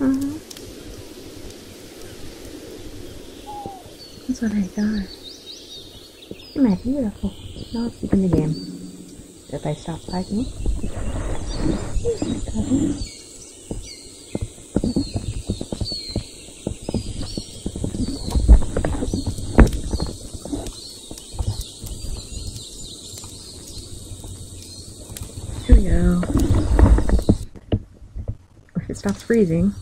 Mm-hmm. That's what I thought. Isn't that beautiful? Now let's begin the game. If I stop typing. Here we go. If it stops freezing.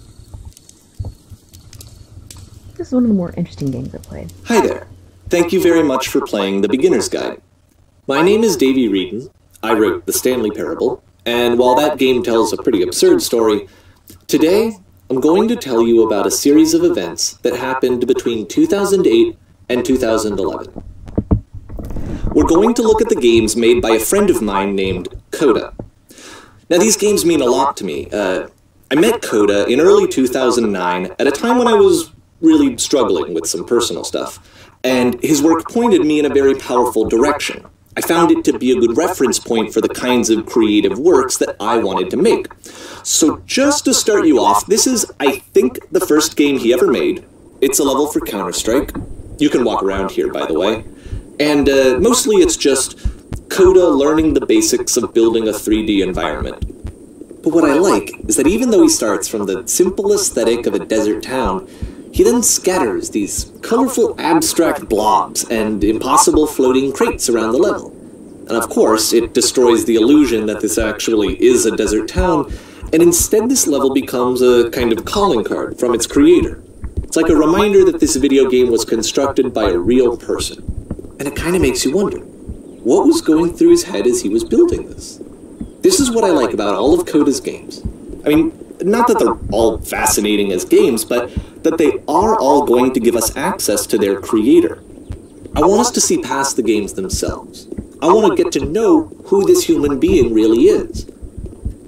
Is one of the more interesting games I've played. Hi there. Thank you very much for playing The Beginner's Guide. My name is Davey Wreden. I wrote The Stanley Parable, and while that game tells a pretty absurd story, today I'm going to tell you about a series of events that happened between 2008 and 2011. We're going to look at the games made by a friend of mine named Coda. Now, these games mean a lot to me. Uh, I met Coda in early 2009 at a time when I was really struggling with some personal stuff, and his work pointed me in a very powerful direction. I found it to be a good reference point for the kinds of creative works that I wanted to make. So, just to start you off, this is, I think, the first game he ever made. It's a level for Counter Strike. You can walk around here, by the way. And uh, mostly it's just Coda learning the basics of building a 3D environment. But what I like is that even though he starts from the simple aesthetic of a desert town, he then scatters these colorful abstract blobs and impossible floating crates around the level. And of course, it destroys the illusion that this actually is a desert town, and instead this level becomes a kind of calling card from its creator. It's like a reminder that this video game was constructed by a real person. And it kind of makes you wonder, what was going through his head as he was building this? This is what I like about all of Coda's games. I mean, not that they're all fascinating as games, but that they are all going to give us access to their creator. I want us to see past the games themselves. I want to get to know who this human being really is.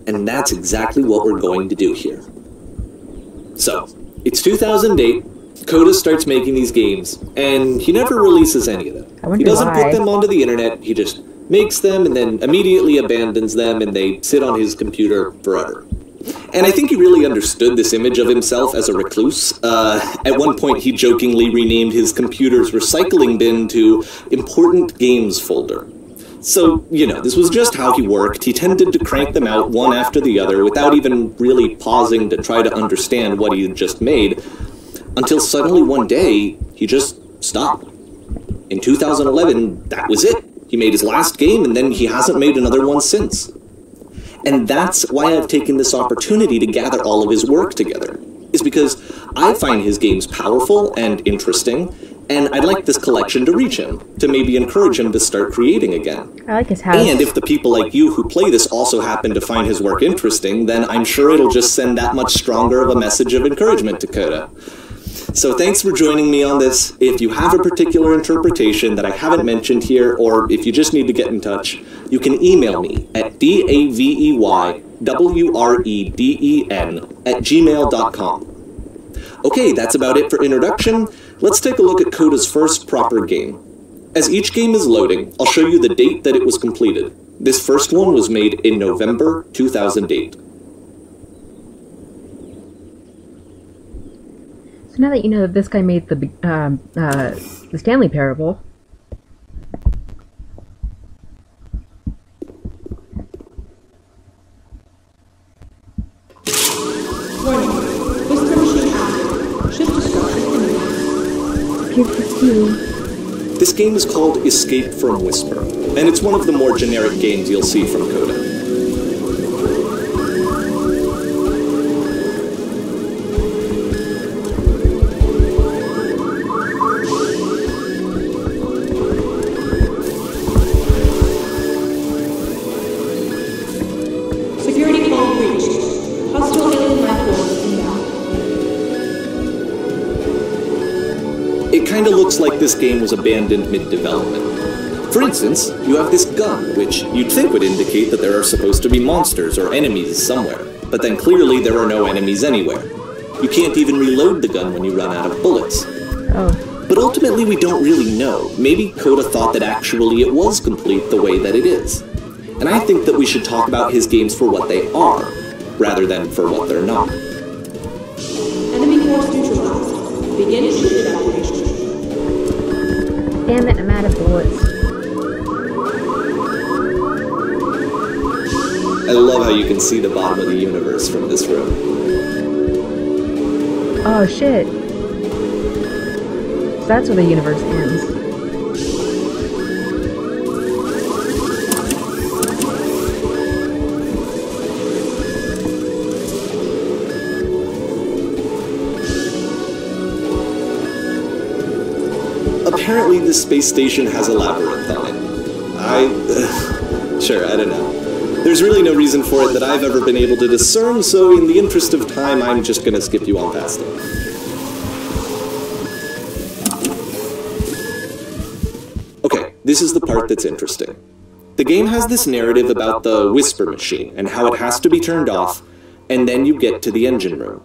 And that's exactly what we're going to do here. So, it's 2008. Coda starts making these games, and he never releases any of them. He doesn't why. put them onto the internet, he just makes them and then immediately abandons them, and they sit on his computer forever. And I think he really understood this image of himself as a recluse. Uh, at one point, he jokingly renamed his computer's recycling bin to Important Games Folder. So, you know, this was just how he worked. He tended to crank them out one after the other without even really pausing to try to understand what he had just made, until suddenly one day, he just stopped. In 2011, that was it. He made his last game, and then he hasn't made another one since. And that's why I've taken this opportunity to gather all of his work together. Is because I find his games powerful and interesting, and I'd like this collection to reach him, to maybe encourage him to start creating again. I like his house. And if the people like you who play this also happen to find his work interesting, then I'm sure it'll just send that much stronger of a message of encouragement to Coda. So thanks for joining me on this. If you have a particular interpretation that I haven't mentioned here, or if you just need to get in touch, you can email me at d-a-v-e-y-w-r-e-d-e-n at gmail.com. Okay, that's about it for introduction. Let's take a look at Coda's first proper game. As each game is loading, I'll show you the date that it was completed. This first one was made in November 2008. Now that you know that this guy made the um, uh, the Stanley Parable. This game is called Escape from Whisper, and it's one of the more generic games you'll see from Coda. It kind of looks like this game was abandoned mid development. For instance, you have this gun, which you'd think would indicate that there are supposed to be monsters or enemies somewhere, but then clearly there are no enemies anywhere. You can't even reload the gun when you run out of bullets. Oh, But ultimately, we don't really know. Maybe Coda thought that actually it was complete the way that it is. And I think that we should talk about his games for what they are, rather than for what they're not. force neutralized. Begin ship evacuation. Damn it, I'm out of bullets. I love how you can see the bottom of the universe from this room. Oh shit. So that's where the universe ends. Apparently, this space station has a labyrinth on it. I. Uh, sure, I don't know. There's really no reason for it that I've ever been able to discern, so in the interest of time, I'm just gonna skip you on past it. Okay, this is the part that's interesting. The game has this narrative about the Whisper Machine and how it has to be turned off, and then you get to the engine room.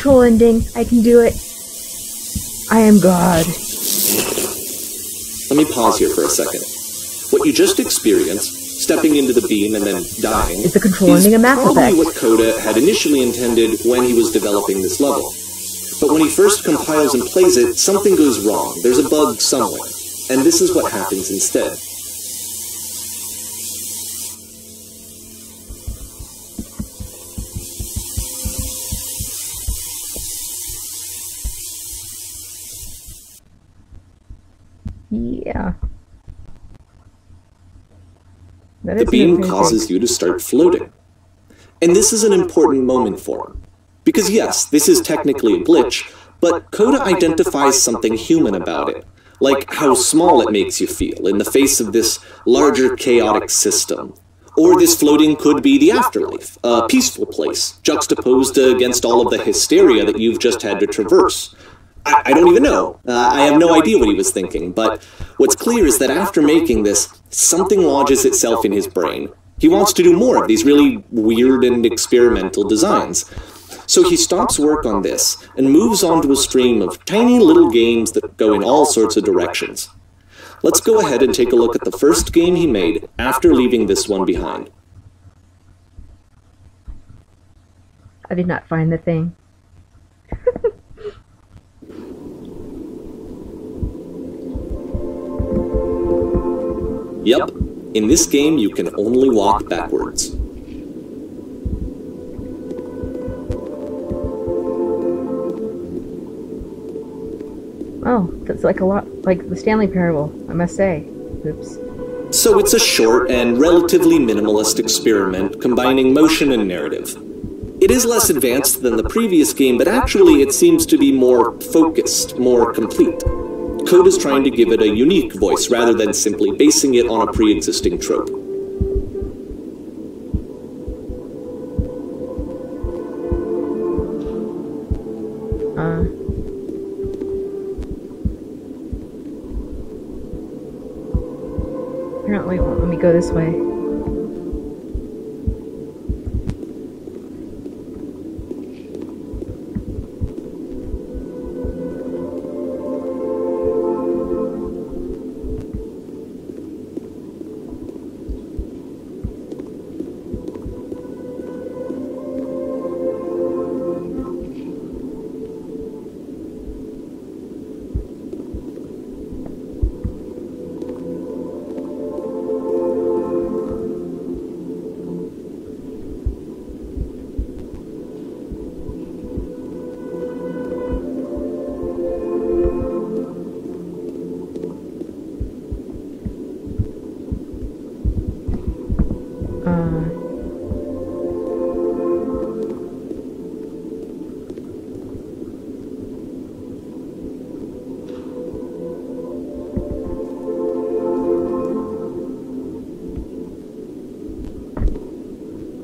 Control ending, I can do it. I am God. Let me pause here for a second. What you just experienced, stepping into the beam and then dying, Is the control ending of Mass probably Effect. what Coda had initially intended when he was developing this level. But when he first compiles and plays it, something goes wrong. There's a bug somewhere. And this is what happens instead. Yeah. That The beam causes you to start floating. And this is an important moment for him. Because yes, this is technically a glitch, but Coda identifies something human about it. Like how small it makes you feel in the face of this larger chaotic system. Or this floating could be the afterlife, a peaceful place, juxtaposed against all of the hysteria that you've just had to traverse. I, I don't even know. Uh, I have no idea what he was thinking, but what's clear is that after making this, something lodges itself in his brain. He wants to do more of these really weird and experimental designs. So he stops work on this and moves on to a stream of tiny little games that go in all sorts of directions. Let's go ahead and take a look at the first game he made after leaving this one behind. I did not find the thing. Yep, in this game you can only walk backwards. Oh, that's like a lot like the Stanley Parable, I must say. Oops. So it's a short and relatively minimalist experiment combining motion and narrative. It is less advanced than the previous game, but actually it seems to be more focused, more complete. Coda is trying to give it a unique voice rather than simply basing it on a pre existing trope. Uh. Apparently, it won't let me go this way.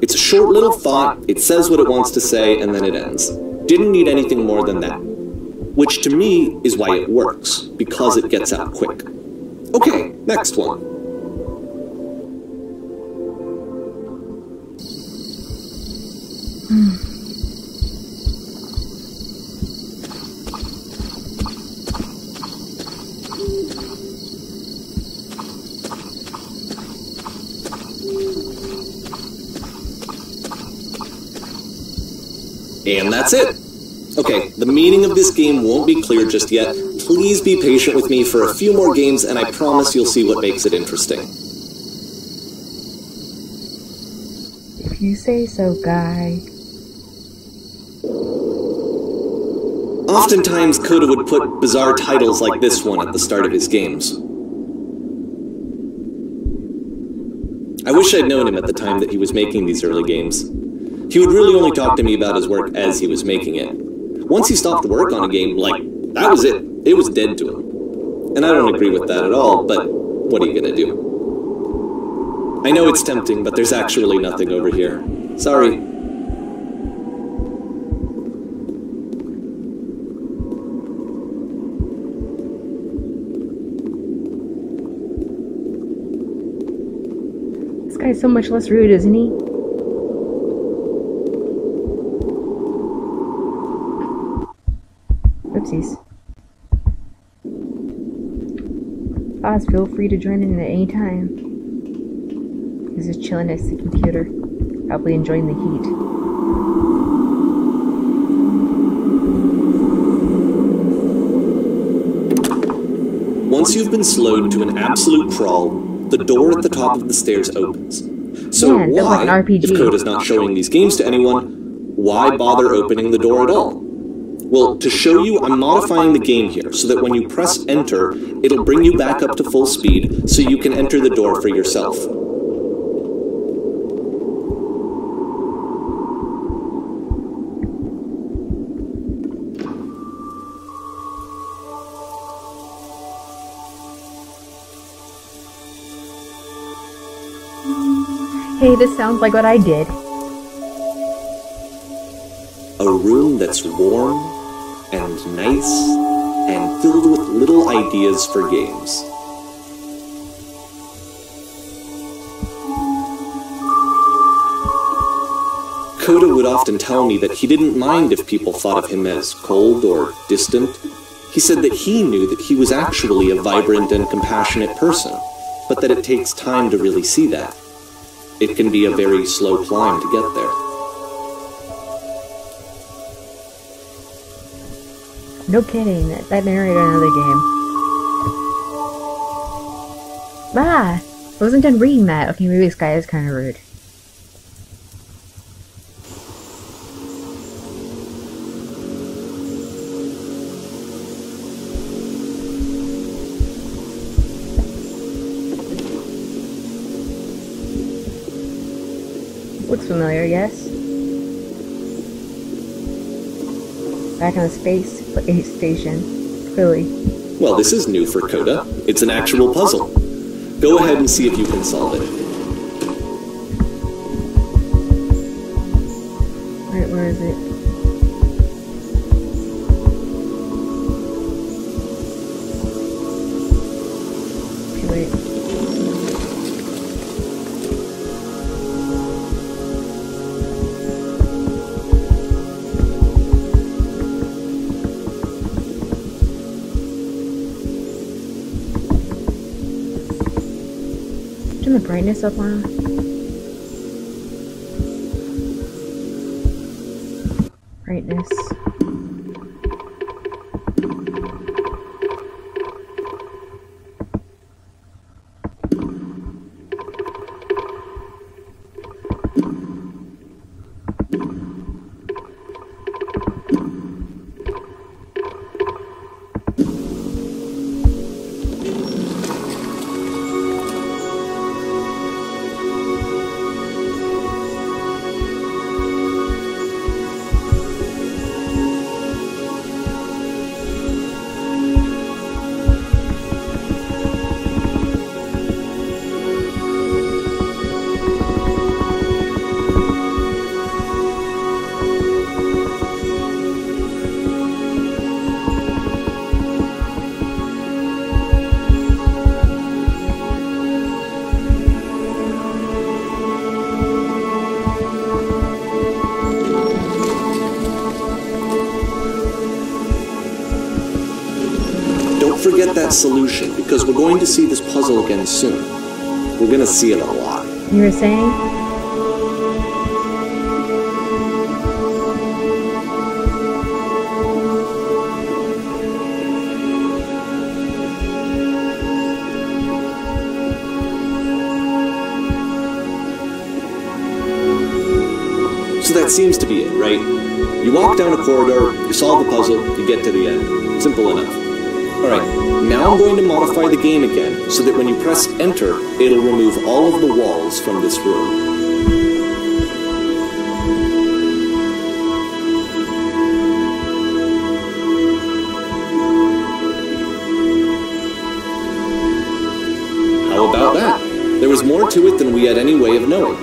It's a short little thought, it says what it wants to say, and then it ends. Didn't need anything more than that. which to me is why it works, because it gets out quick. Okay, next one. That's it. Okay, the meaning of this game won't be clear just yet. Please be patient with me for a few more games, and I promise you'll see what makes it interesting. If you say so, guy. Oftentimes, Coda would put bizarre titles like this one at the start of his games. I wish I'd known him at the time that he was making these early games. He would really only talk to me about his work as he was making it. Once he stopped work on a game, like, that was it. It was dead to him. And I don't agree with that at all, but what are you gonna do? I know it's tempting, but there's actually nothing over here. Sorry. This guy's so much less rude, isn't he? Feel free to join in at any time. He's just chilling next to the computer, probably enjoying the heat. Once you've been slowed to an absolute crawl, the door at the top of the stairs opens. So feels why, like if Coda's not showing these games to anyone, why bother opening the door at all? Well, to show you, I'm modifying the game here so that when you press enter, it'll bring you back up to full speed so you can enter the door for yourself. Hey, this sounds like what I did. A room that's warm and nice and filled with little ideas for games. Coda would often tell me that he didn't mind if people thought of him as cold or distant. He said that he knew that he was actually a vibrant and compassionate person, but that it takes time to really see that. It can be a very slow climb to get there. No kidding, that, that narrated another game. Ah! I wasn't done reading that. Okay, maybe this guy is kind of rude. Looks familiar, yes? Back on the space station. Clearly. Well, this is new for Coda. It's an actual puzzle. Go ahead and see if you can solve it. Right, where is it? Brightness up on. Brightness. Solution because we're going to see this puzzle again soon. We're going to see it a lot. You were saying? So that seems to be it, right? You walk down a corridor, you solve the puzzle, you get to the end. Simple enough. Alright, now I'm going to modify the game again so that when you press enter, it'll remove all of the walls from this room. How about that? There was more to it than we had any way of knowing.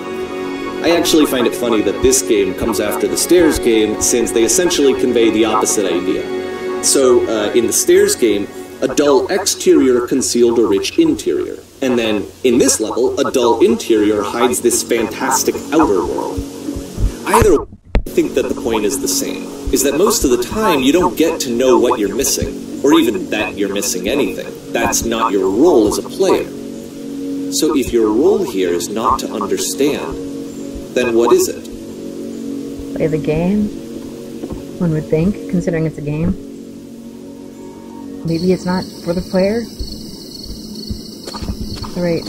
I actually find it funny that this game comes after the Stairs game since they essentially convey the opposite idea. So, uh, in the Stairs game, a dull exterior concealed a rich interior. And then, in this level, a dull interior hides this fantastic outer world. Either way, I think that the point is the same, is that most of the time you don't get to know what you're missing, or even that you're missing anything. That's not your role as a player. So if your role here is not to understand, then what is it? Play the game? One would think, considering it's a game. Maybe it's not for the player? Alright.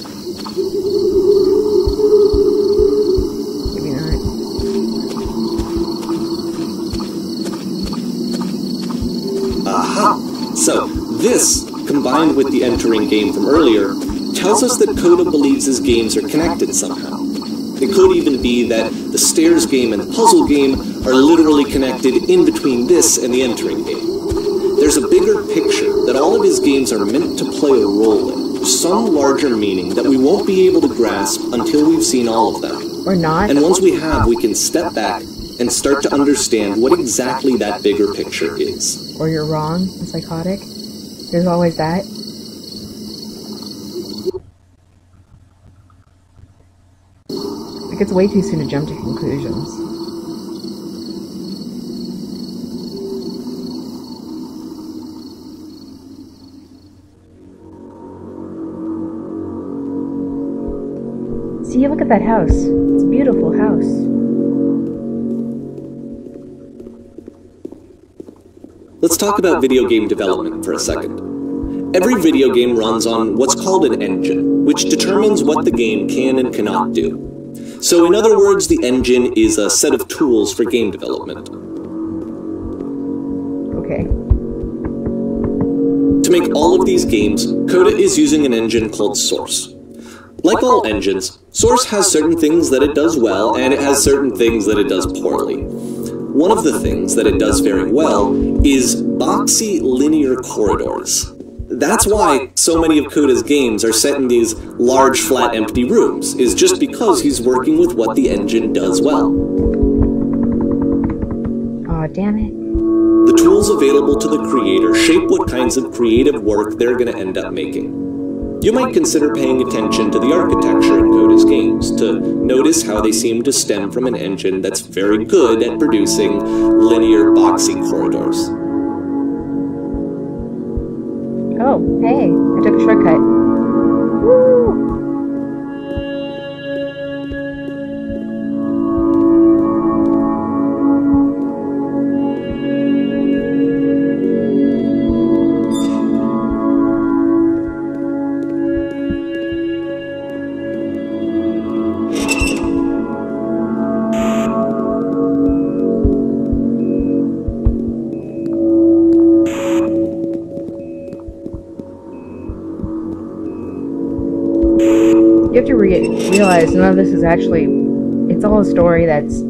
Maybe not. Aha! So, this, combined with the entering game from earlier, tells us that Coda believes his games are connected somehow. It could even be that the stairs game and the puzzle game are literally connected in between this and the entering game. There's a bigger picture that all of his games are meant to play a role in, some larger meaning that we won't be able to grasp until we've seen all of them. Or not. And once we have, we can step back and start to understand what exactly that bigger picture is. or you're wrong and psychotic. There's always that. Like it's way too soon to jump to conclusions. See, you, look at that house. It's a beautiful house. Let's talk about video game development for a second. Every video game runs on what's called an engine, which determines what the game can and cannot do. So, in other words, the engine is a set of tools for game development. Okay. To make all of these games, Coda is using an engine called Source. Like all engines, Source has certain things that it does well, and it has certain things that it does poorly. One of the things that it does very well is boxy linear corridors. That's why so many of Coda's games are set in these large, flat, empty rooms, is just because he's working with what the engine does well. Aw, damn it. The tools available to the creator shape what kinds of creative work they're going to end up making. You might consider paying attention to the architecture in Coda's games to notice how they seem to stem from an engine that's very good at producing linear, boxy corridors. Actually. It's all a story that's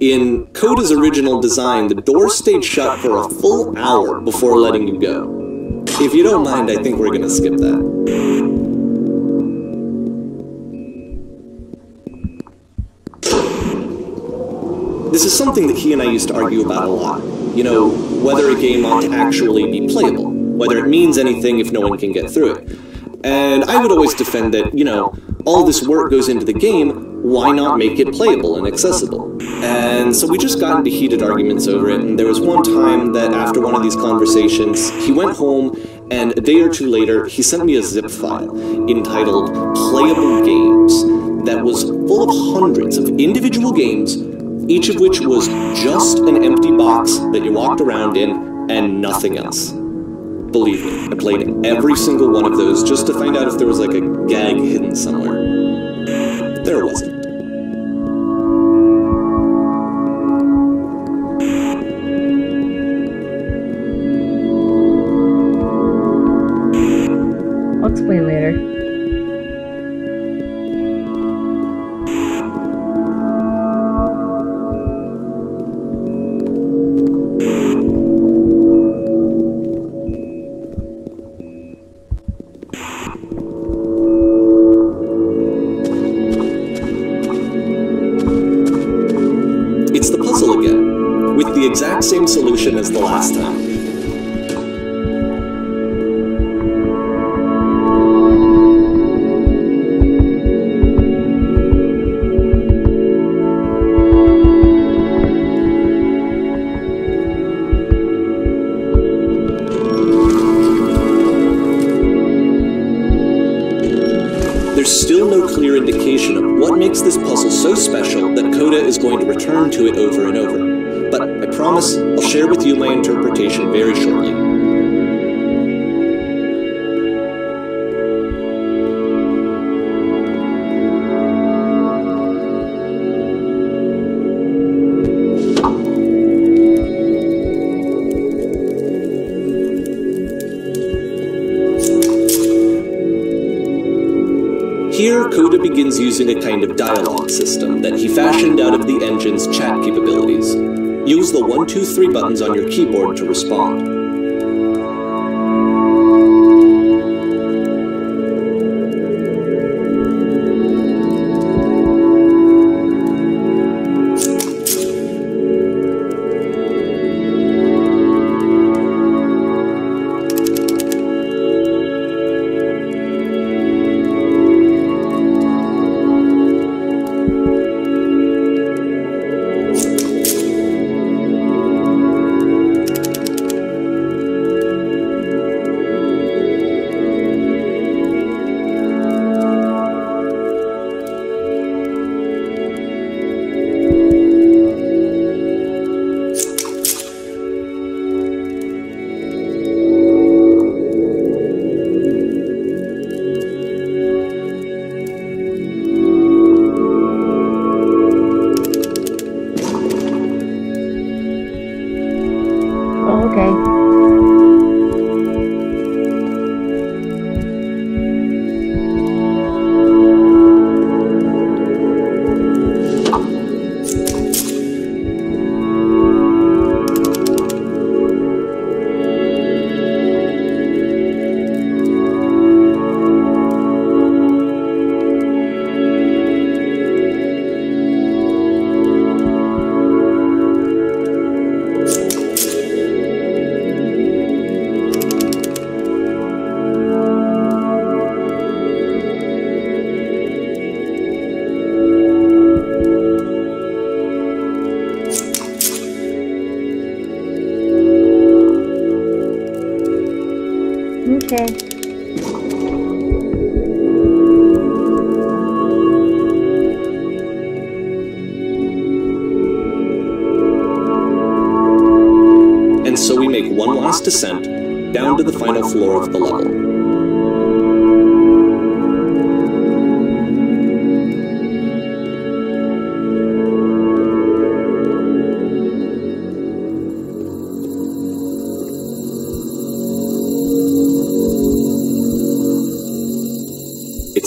in Coda's original design, the door stayed shut for a full hour before letting you go. If you don't mind, I think we're gonna skip that. this is something that he and I used to argue about a lot. You know, whether a game ought to actually be playable, whether it means anything if no one can get through it. And I would always defend that, you know, all this work goes into the game, why not make it playable and accessible? And so we just got into heated arguments over it, and there was one time that after one of these conversations, he went home, and a day or two later, he sent me a zip file entitled Playable Games that was full of hundreds of individual games, each of which was just an empty box that you walked around in and nothing else. Believe me, I played every single one of those just to find out if there was like a gag hidden somewhere. There wasn't.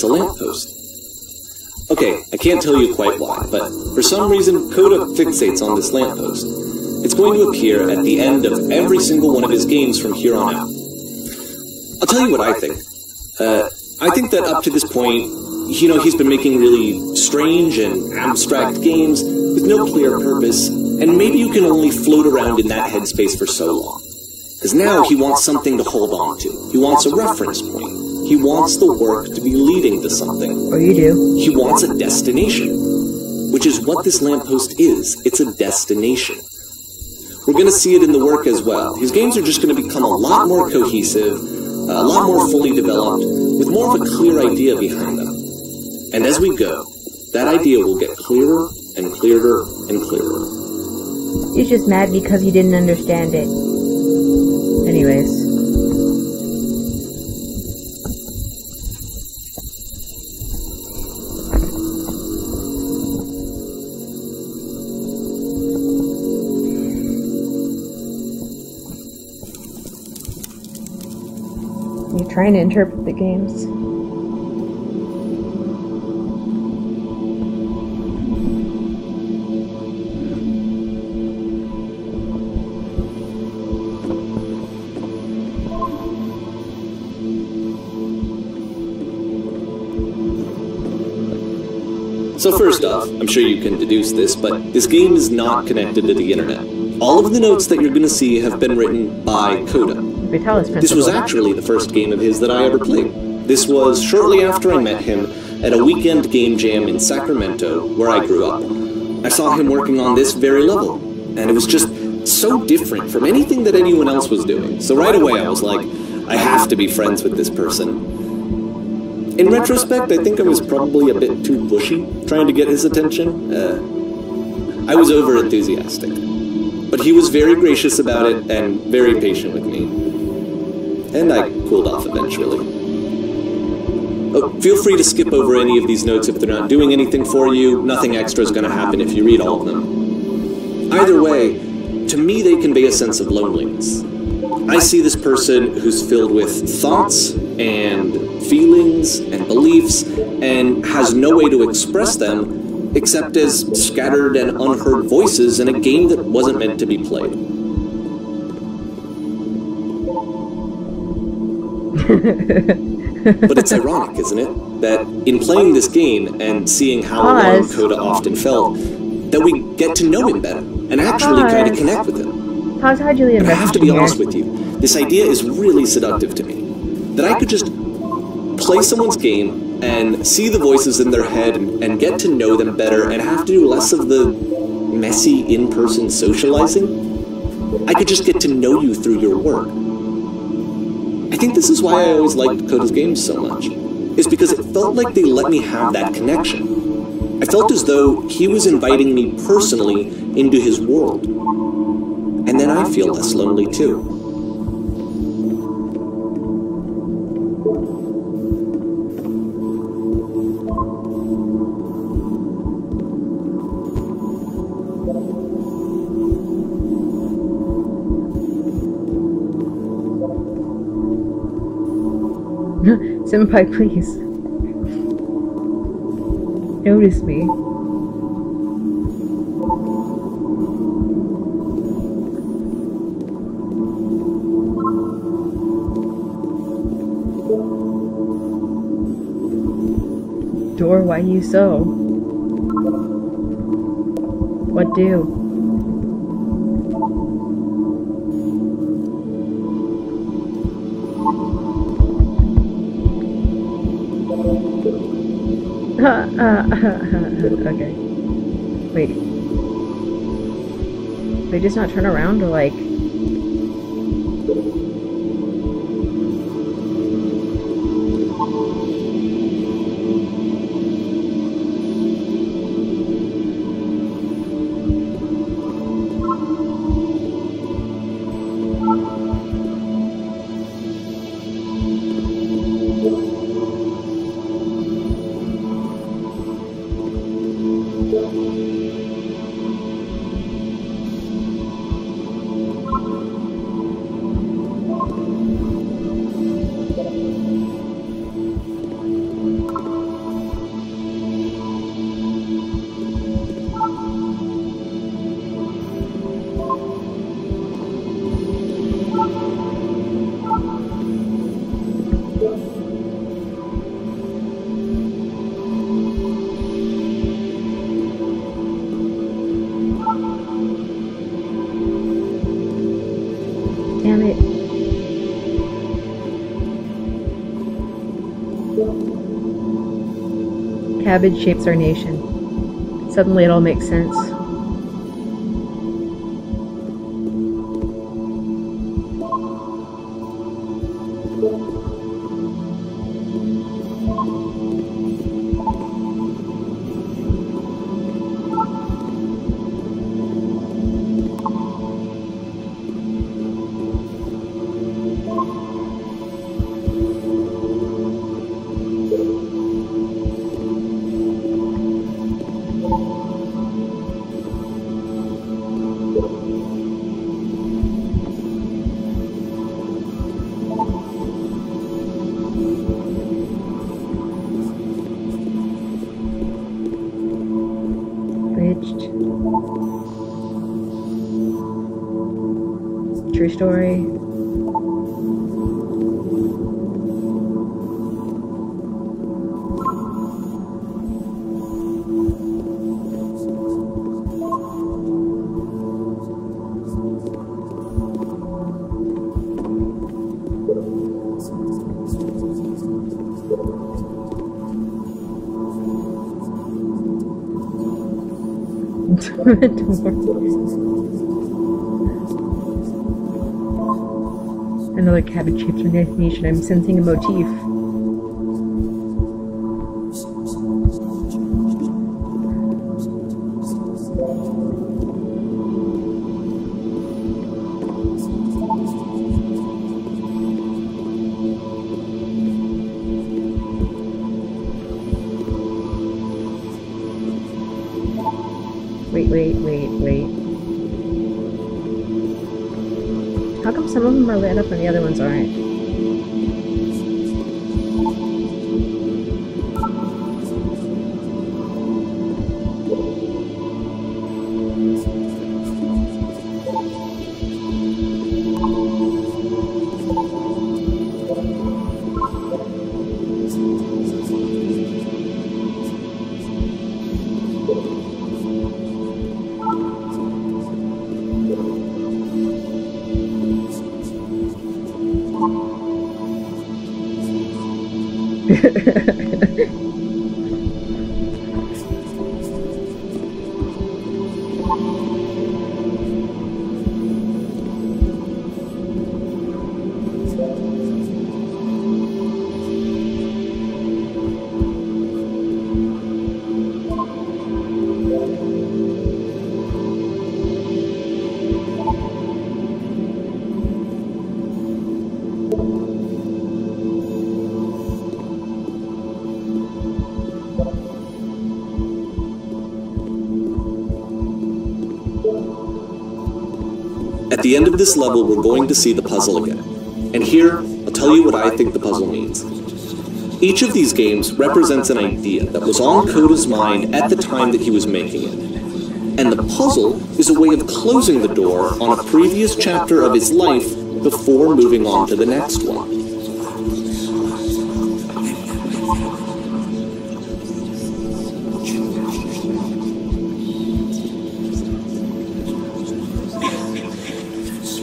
It's a lamppost. Okay, I can't tell you quite why, but for some reason Coda fixates on this lamppost. It's going to appear at the end of every single one of his games from here on out. I'll tell you what I think. Uh, I think that up to this point, you know, he's been making really strange and abstract games with no clear purpose, and maybe you can only float around in that headspace for so long. Because now he wants something to hold on to. He wants a reference point. He wants the work to be leading to something. Or you do. He wants a destination, which is what this lamppost is. It's a destination. We're going to see it in the work as well. His games are just going to become a lot more cohesive, a lot more fully developed, with more of a clear idea behind them. And as we go, that idea will get clearer and clearer and clearer. He's just mad because he didn't understand it. Anyways. Trying to interpret the games. So first off, I'm sure you can deduce this, but this game is not connected to the internet. All of the notes that you're going to see have been written by Coda. This was actually the first game of his that I ever played. This was shortly after I met him at a weekend game jam in Sacramento, where I grew up. I saw him working on this very level, and it was just so different from anything that anyone else was doing. So right away I was like, I have to be friends with this person. In retrospect, I think I was probably a bit too pushy, trying to get his attention. Uh, I was over enthusiastic. But he was very gracious about it and very patient with me. And I cooled off eventually. Oh, feel free to skip over any of these notes if they're not doing anything for you. Nothing extra is going to happen if you read all of them. Either way, to me they convey a sense of loneliness. I see this person who's filled with thoughts and feelings and beliefs and has no way to express them except as scattered and unheard voices in a game that wasn't meant to be played. But it's ironic, isn't it? That in playing this game and seeing how alone Pause. Coda often felt, that we get to know him better and actually kind of connect with him. How's you But I have to be honest with you, this idea is really seductive to me. That I could just play someone's game and see the voices in their head and, and get to know them better and have to do less of the messy in person socializing. I could just get to know you through your work. Think this is why I always liked Coda's games so much, is because it felt like they let me have that connection. I felt as though he was inviting me personally into his world. And then I feel less lonely too. Senpai, please. Notice me. Door, why you so? What do? okay. Wait. They just not turn around or like. Cabbage shapes our nation. Suddenly it all makes sense. Another cabbage shaped nation. I'm sensing a motif. The end of this level, we're going to see the puzzle again. And here, I'll tell you what I think the puzzle means. Each of these games represents an idea that was on Coda's mind at the time that he was making it. And the puzzle is a way of closing the door on a previous chapter of his life before moving on to the next one.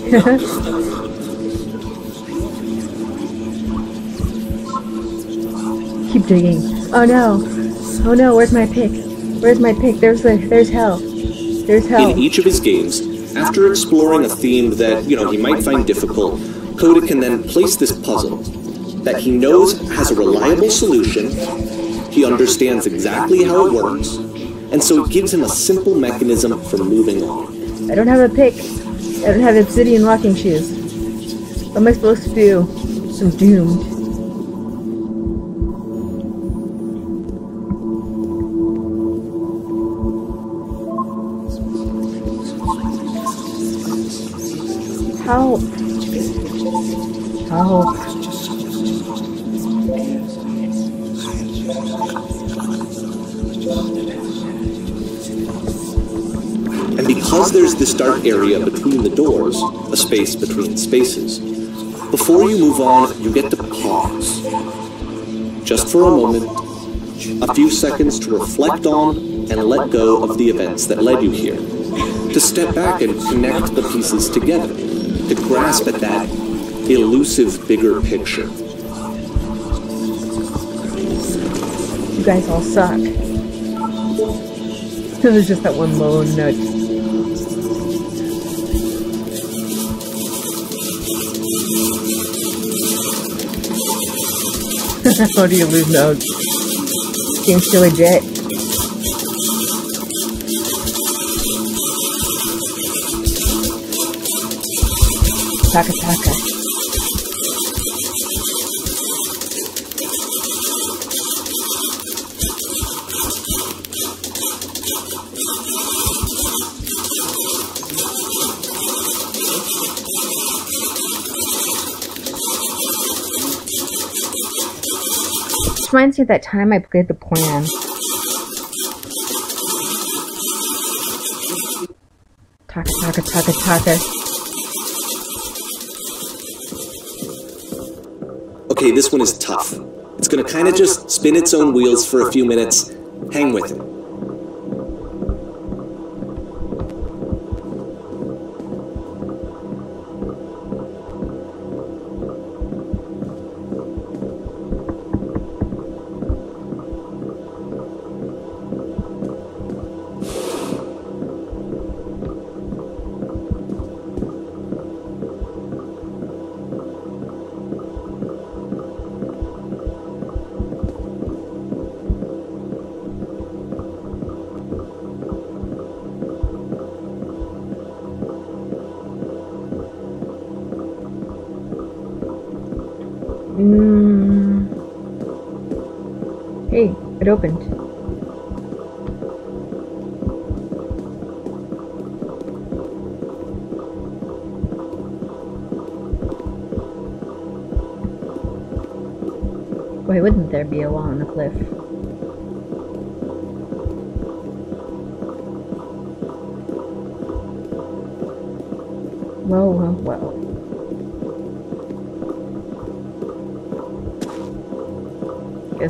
Keep digging. Oh no. Oh no, where's my pick? Where's my pick? There's the there's hell. There's hell. In each of his games, after exploring a theme that, you know, he might find difficult, Coda can then place this puzzle that he knows has a reliable solution, he understands exactly how it works, and so it gives him a simple mechanism for moving on. I don't have a pick. I don't have obsidian walking shoes. What am I supposed to do? I'm doomed. Help! Help! And because there's this dark area between the doors, a space between spaces, before you move on, you get to pause. Just for a moment, a few seconds to reflect on and let go of the events that led you here. To step back and connect the pieces together. To grasp at that elusive bigger picture. You guys all suck. It was just that one lone nut. Do you lose notes? Game's still legit. Taka taka. Reminds me of that time I played the plan. Taka taka taka taka. Okay, this one is tough. It's gonna kinda just spin its own wheels for a few minutes. Hang with it. Hey,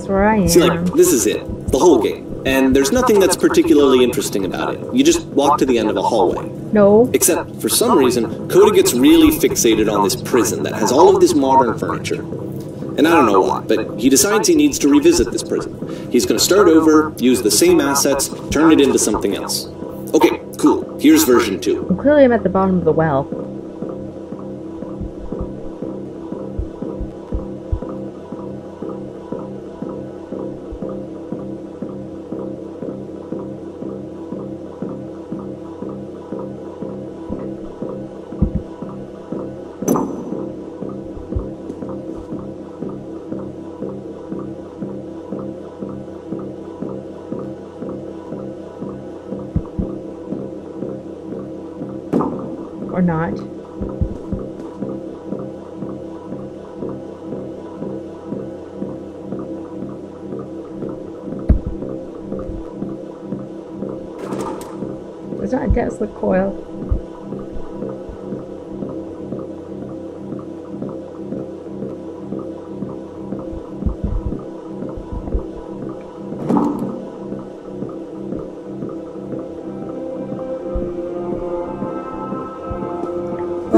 where I am. See, like, this is it. The whole game. And there's nothing that's particularly interesting about it. You just walk to the end of a hallway. no. Except, for some reason, Coda gets really fixated on this prison that has all of this modern furniture. And I don't know why, but he decides he needs to revisit this prison. He's gonna start over, use the same assets, turn it into something else. Okay, cool. Here's version 2. Clearly, I'm at the bottom of the well.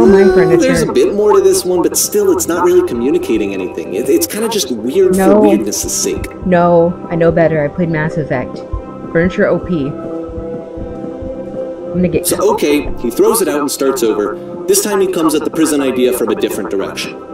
Oh my There's a bit more to this one, but still, it's not really communicating anything. It, it's kind of just weird No. for weirdness' sake. No, I know better. I played Mass Effect. Furniture OP. I'm gonna get So, okay, he throws it out and starts over. This time he comes at the prison idea from a different direction.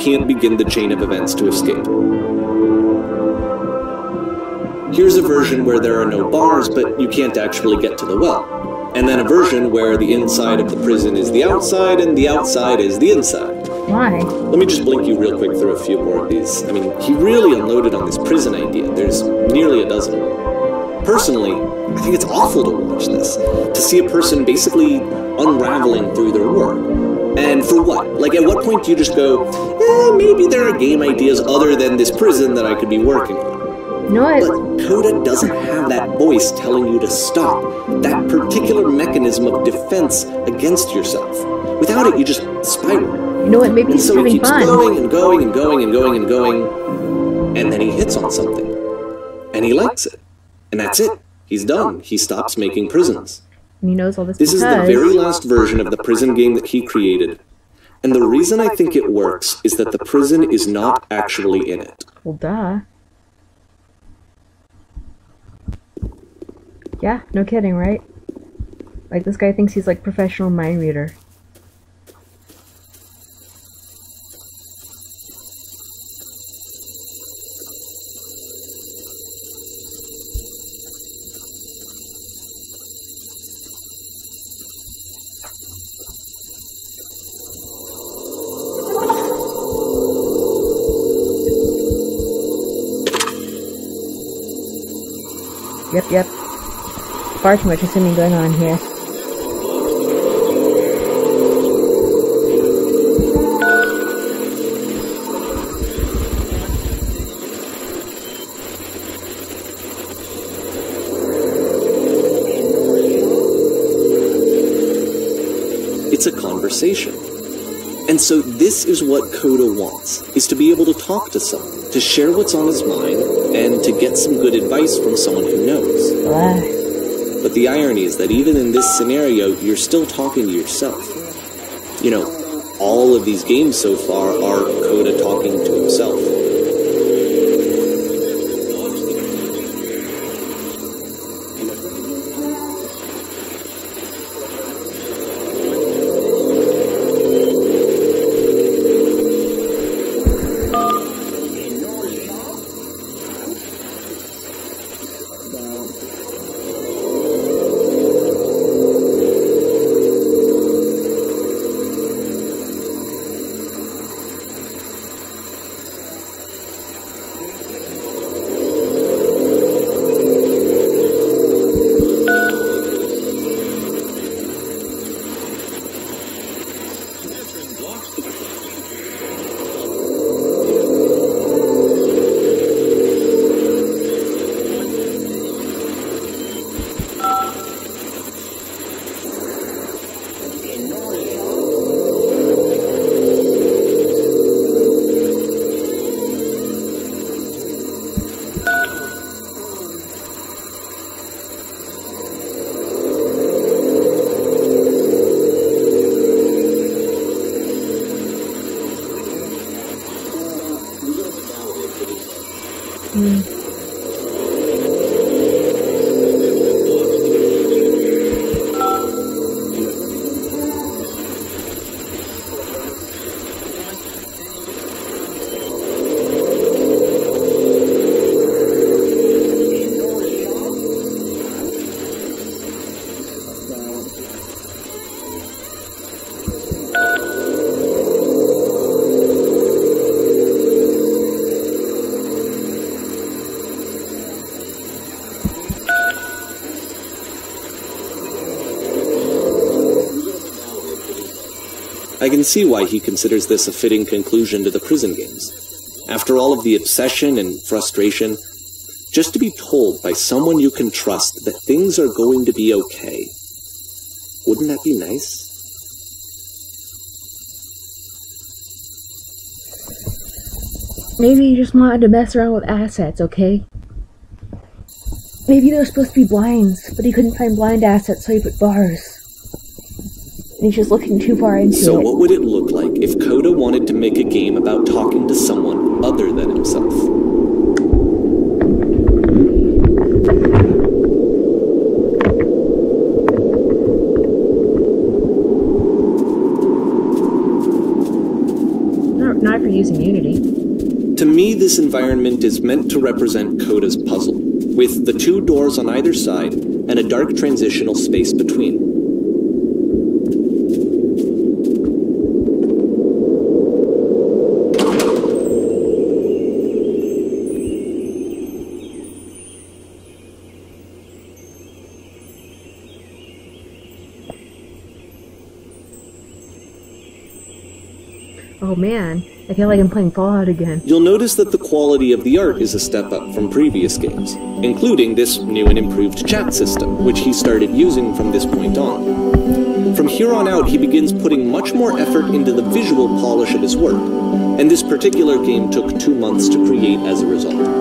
Is gone and you can't begin the chain of events to escape. Here's a version where there are no bars, but you can't actually get to the well. And then a version where the inside of the prison is the outside and the outside is the inside. Why? Let me just blink you real quick through a few more of these. I mean, he really unloaded on this prison idea. There's nearly a dozen. Personally, I think it's awful to watch this. To see a person basically unraveling through their work. And for what? Like, at what point do you just go, eh, maybe there are game ideas other than this prison that I could be working on? No, know what? But Coda doesn't have that voice telling you to stop, that particular mechanism of defense against yourself. Without it, you just spiral. You know what? Maybe And he's so he keeps fun. going and going and going and going and going, and then he hits on something. And he likes it. And that's it. He's done. He stops making prisons. And he knows all this, This is the very last version of the prison game that he created. And the reason I think it works is that the prison is not actually in it. Well, duh. Yeah, no kidding, right? Like this guy thinks he's like professional mind reader. Far too much assuming going on here. It's a conversation. And so this is what Coda wants, is to be able to talk to someone, to share what's on his mind, and to get some good advice from someone who knows. But the irony is that even in this scenario, you're still talking to yourself. You know, all of these games so far are Coda talking can see why he considers this a fitting conclusion to the prison games. After all of the obsession and frustration, just to be told by someone you can trust that things are going to be okay. Wouldn't that be nice? Maybe he just wanted to mess around with assets, okay? Maybe there were supposed to be blinds, but he couldn't find blind assets, so he put bars he's just looking too far into so it. So what would it look like if Coda wanted to make a game about talking to someone other than himself? Not for using Unity. To me, this environment is meant to represent Coda's puzzle, with the two doors on either side and a dark transitional space between. oh man, I feel like I'm playing Fallout again. You'll notice that the quality of the art is a step up from previous games, including this new and improved chat system, which he started using from this point on. From here on out, he begins putting much more effort into the visual polish of his work, and this particular game took two months to create as a result.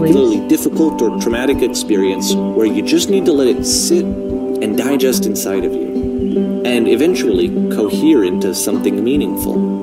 particularly difficult or traumatic experience where you just need to let it sit and digest inside of you, and eventually cohere into something meaningful.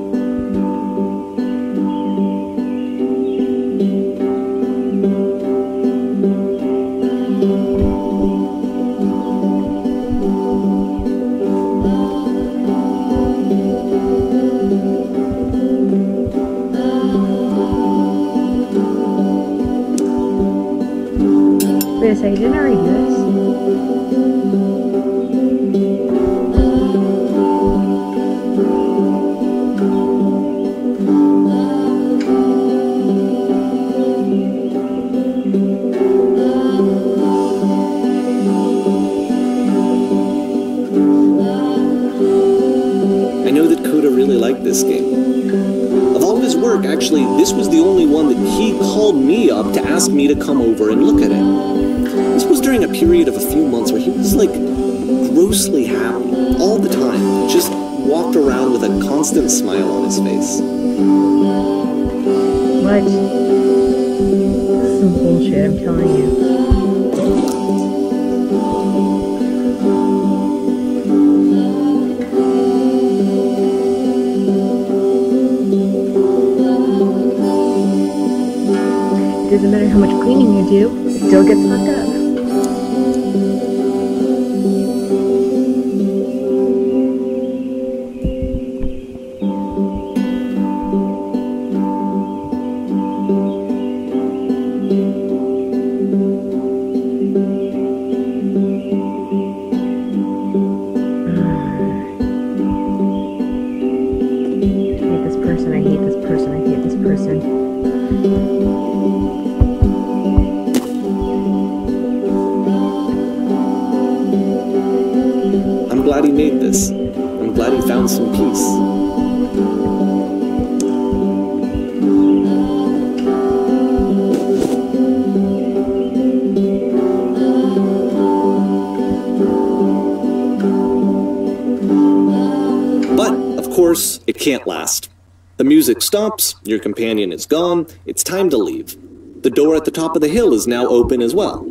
Can't last. The music stops, your companion is gone, it's time to leave. The door at the top of the hill is now open as well.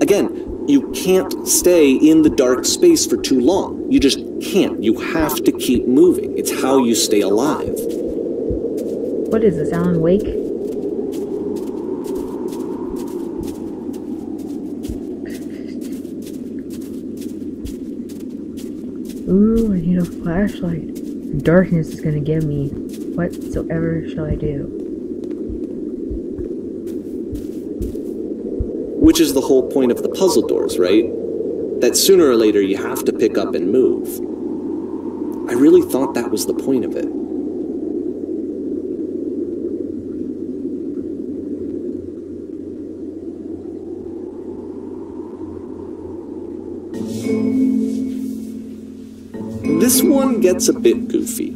Again, you can't stay in the dark space for too long. You just can't. You have to keep moving. It's how you stay alive. What is this, Alan Wake? Ooh, I need a flashlight darkness is going to give me whatsoever shall I do. Which is the whole point of the puzzle doors, right? That sooner or later you have to pick up and move. I really thought that was the point of it. Gets a bit goofy.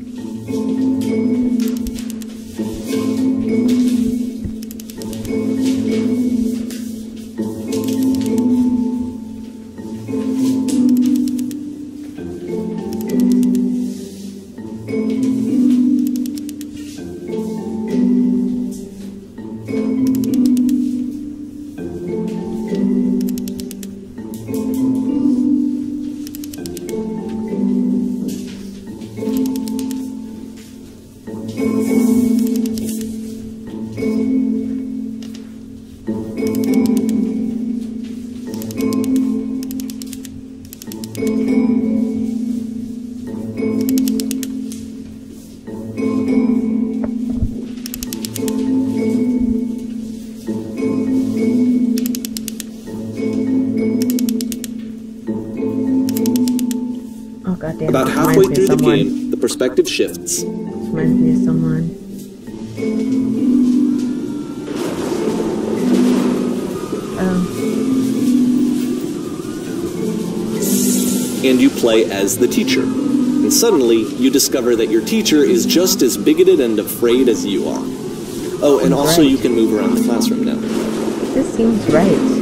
Through the game, the perspective shifts. Reminds me of someone. Oh. And you play as the teacher. And suddenly, you discover that your teacher is just as bigoted and afraid as you are. Oh, and also right. you can move around the classroom now. This seems right.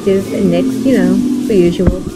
Perspective, and next, you know, the usual.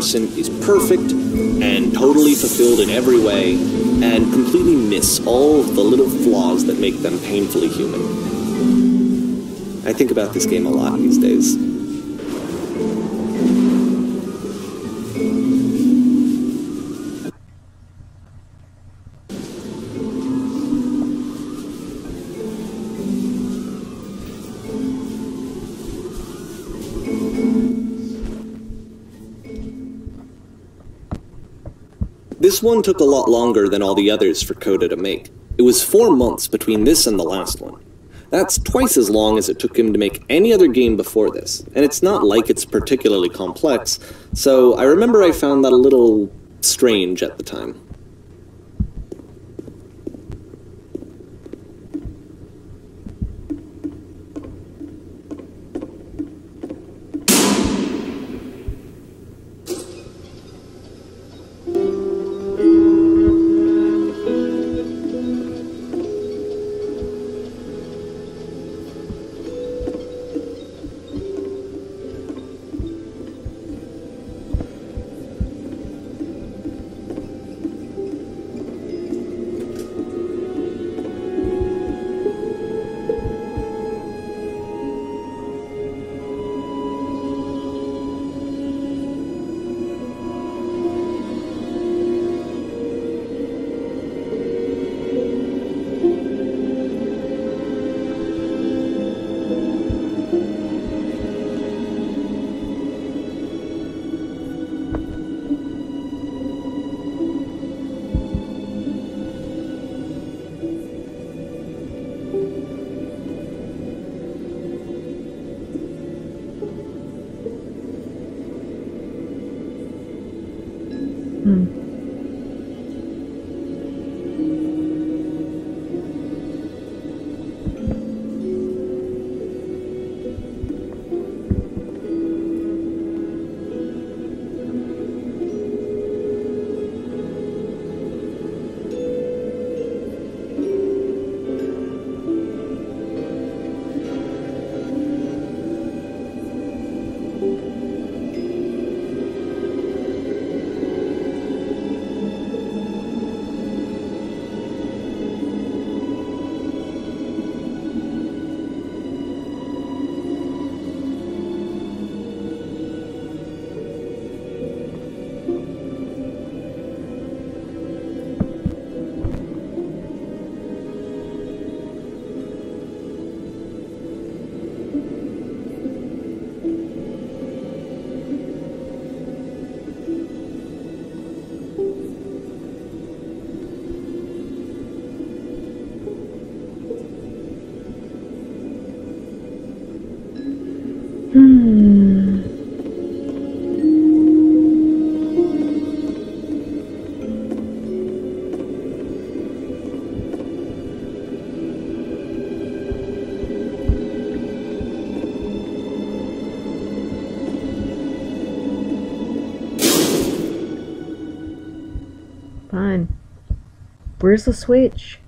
Person is perfect and totally fulfilled in every way, and completely miss all of the little flaws that make them painfully human. I think about this game a lot these days. This one took a lot longer than all the others for Coda to make. It was four months between this and the last one. That's twice as long as it took him to make any other game before this, and it's not like it's particularly complex, so I remember I found that a little strange at the time. Where's the switch?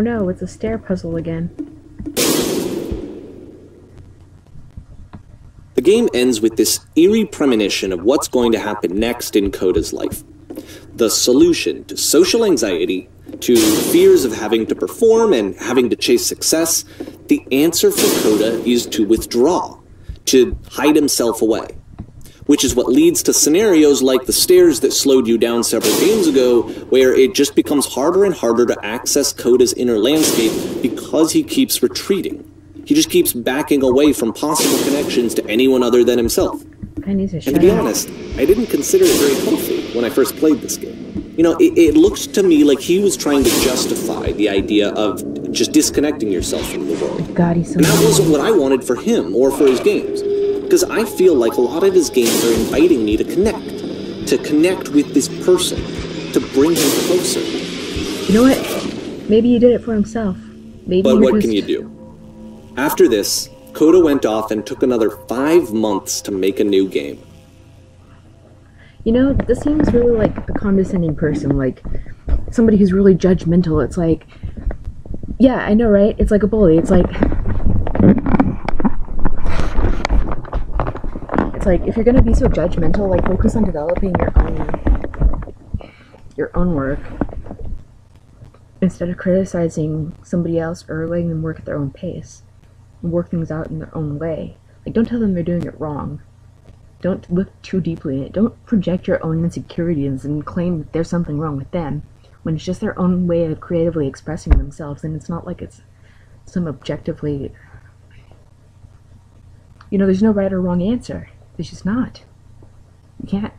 Oh no, it's a stair puzzle again. The game ends with this eerie premonition of what's going to happen next in Coda's life. The solution to social anxiety, to fears of having to perform and having to chase success, the answer for Coda is to withdraw, to hide himself away. Which is what leads to scenarios like the stairs that slowed you down several games ago, where it just becomes harder and harder to access Coda's inner landscape because he keeps retreating. He just keeps backing away from possible connections to anyone other than himself. I need to And to be up. honest, I didn't consider it very healthy when I first played this game. You know, it, it looked to me like he was trying to justify the idea of just disconnecting yourself from the world. God, he's so And that wasn't what I wanted for him or for his games. Because I feel like a lot of his games are inviting me to connect. To connect with this person. To bring him closer. You know what? Maybe he did it for himself. Maybe But what just... can you do? After this, Coda went off and took another five months to make a new game. You know, this seems really like a condescending person, like somebody who's really judgmental. It's like, yeah, I know, right? It's like a bully. It's like, it's like if you're gonna be so judgmental, like focus on developing your own, your own work instead of criticizing somebody else or letting them work at their own pace, and work things out in their own way. Like, don't tell them they're doing it wrong don't look too deeply in it. Don't project your own insecurities and claim that there's something wrong with them when it's just their own way of creatively expressing themselves and it's not like it's some objectively you know there's no right or wrong answer there's just not. You can't.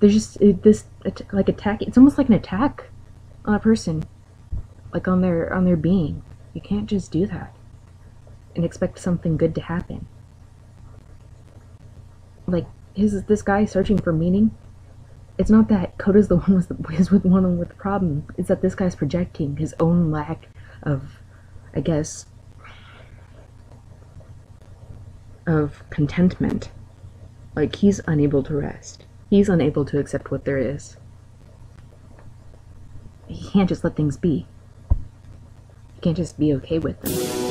There's just it, this like attack it's almost like an attack on a person. Like on their on their being. You can't just do that and expect something good to happen. Like his this guy searching for meaning it's not that Coda's the one with the is with one with the problem. It's that this guy's projecting his own lack of, I guess, of contentment. Like he's unable to rest. He's unable to accept what there is. He can't just let things be. He can't just be okay with them.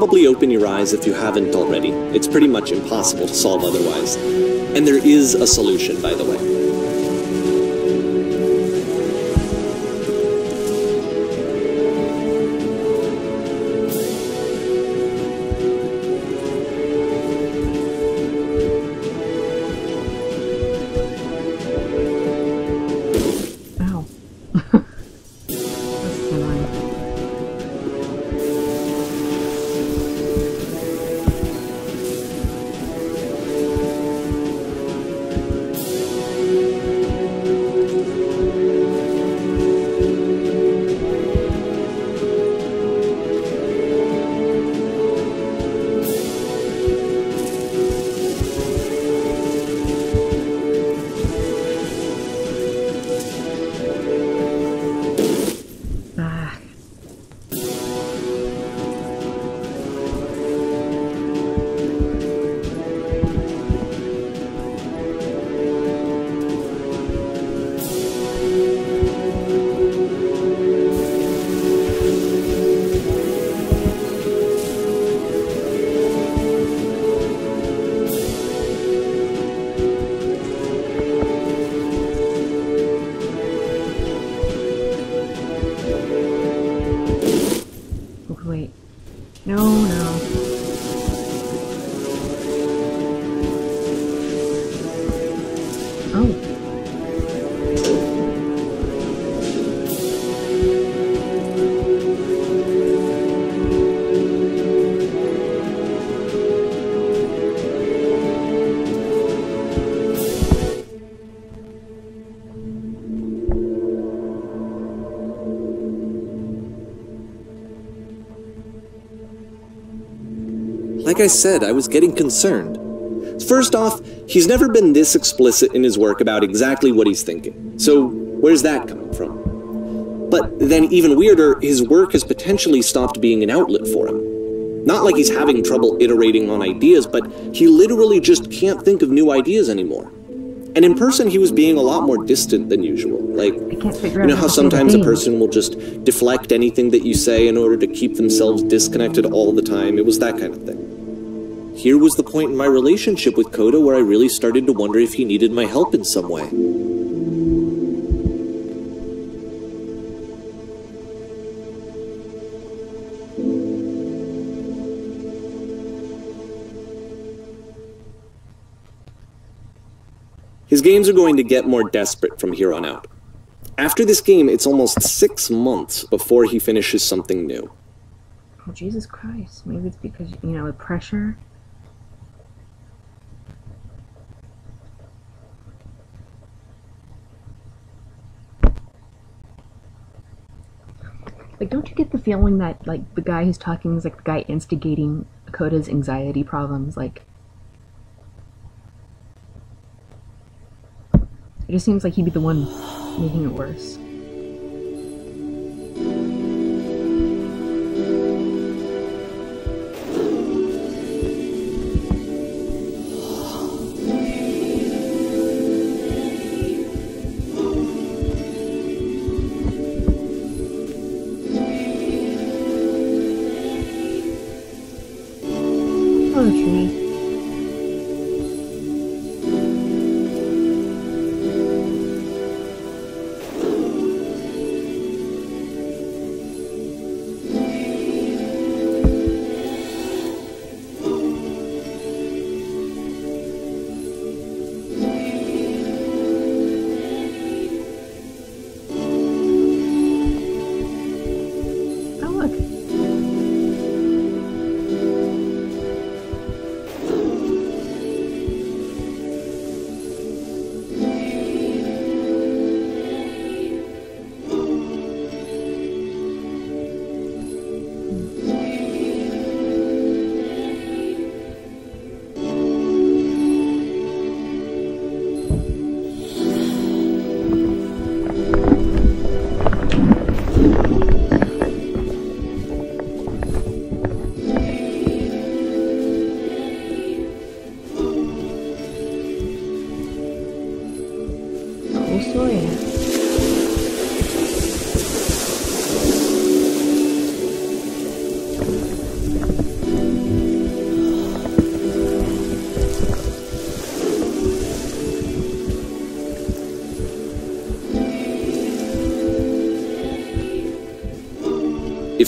Probably open your eyes if you haven't already. It's pretty much impossible to solve otherwise. And there is a solution, by the way. Like I said, I was getting concerned. First off, he's never been this explicit in his work about exactly what he's thinking. So, where's that coming from? But then, even weirder, his work has potentially stopped being an outlet for him. Not like he's having trouble iterating on ideas, but he literally just can't think of new ideas anymore. And in person, he was being a lot more distant than usual. Like, I can't figure you know how to say the sometimes a person will just deflect anything that you say in order to keep themselves disconnected all the time? It was that kind of thing. Here was the point in my relationship with Coda where I really started to wonder if he needed my help in some way. His games are going to get more desperate from here on out. After this game, it's almost six months before he finishes something new. Oh, Jesus Christ. Maybe it's because, you know, the pressure. Like, don't you get the feeling that, like, the guy who's talking is, like, the guy instigating Coda's anxiety problems? Like, it just seems like he'd be the one making it worse.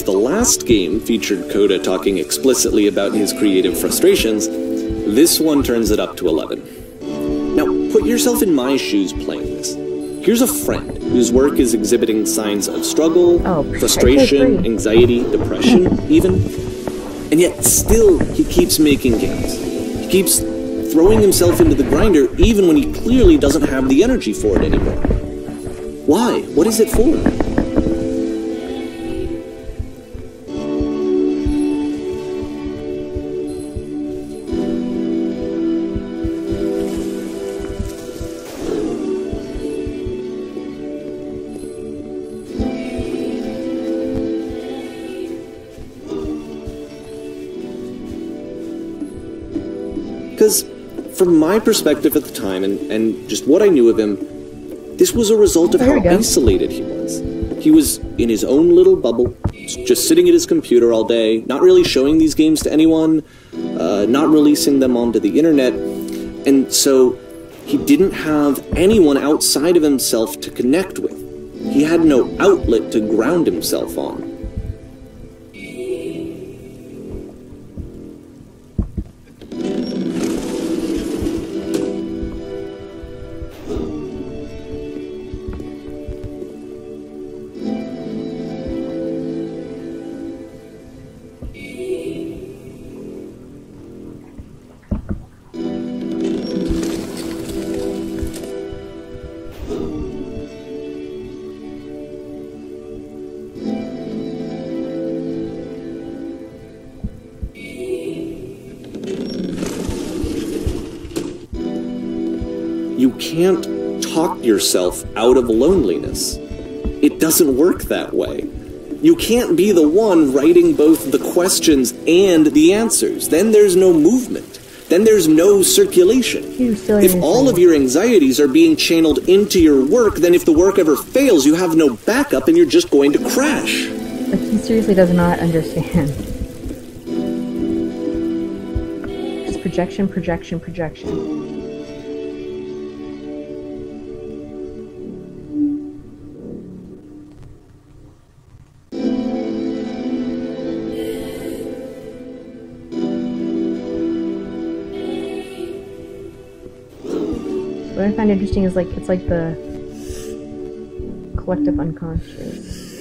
If the last game featured Coda talking explicitly about his creative frustrations, this one turns it up to 11. Now, put yourself in my shoes playing this. Here's a friend whose work is exhibiting signs of struggle, Oh, frustration, anxiety, depression, even. And yet, still, he keeps making games. He keeps throwing himself into the grinder even when he clearly doesn't have the energy for it anymore. Why? What is it for? From my perspective at the time, and, and just what I knew of him, this was a result of There how isolated he was. He was in his own little bubble, just sitting at his computer all day, not really showing these games to anyone, uh, not releasing them onto the internet, and so he didn't have anyone outside of himself to connect with. He had no outlet to ground himself on. Can't talk yourself out of loneliness. It doesn't work that way. You can't be the one writing both the questions and the answers. Then there's no movement. then there's no circulation. If all of your anxieties are being channeled into your work, then if the work ever fails, you have no backup and you're just going to crash. Like, he seriously does not understand. Just projection, projection, projection. Find interesting is like it's like the collective unconscious.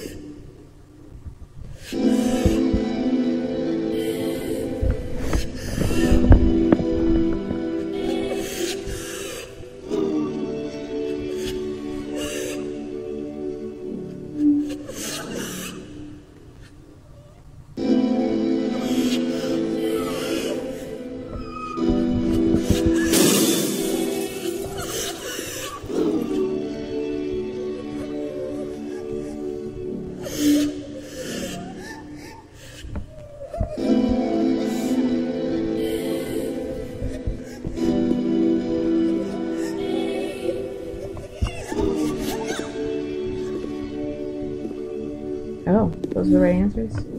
Those are the right answers?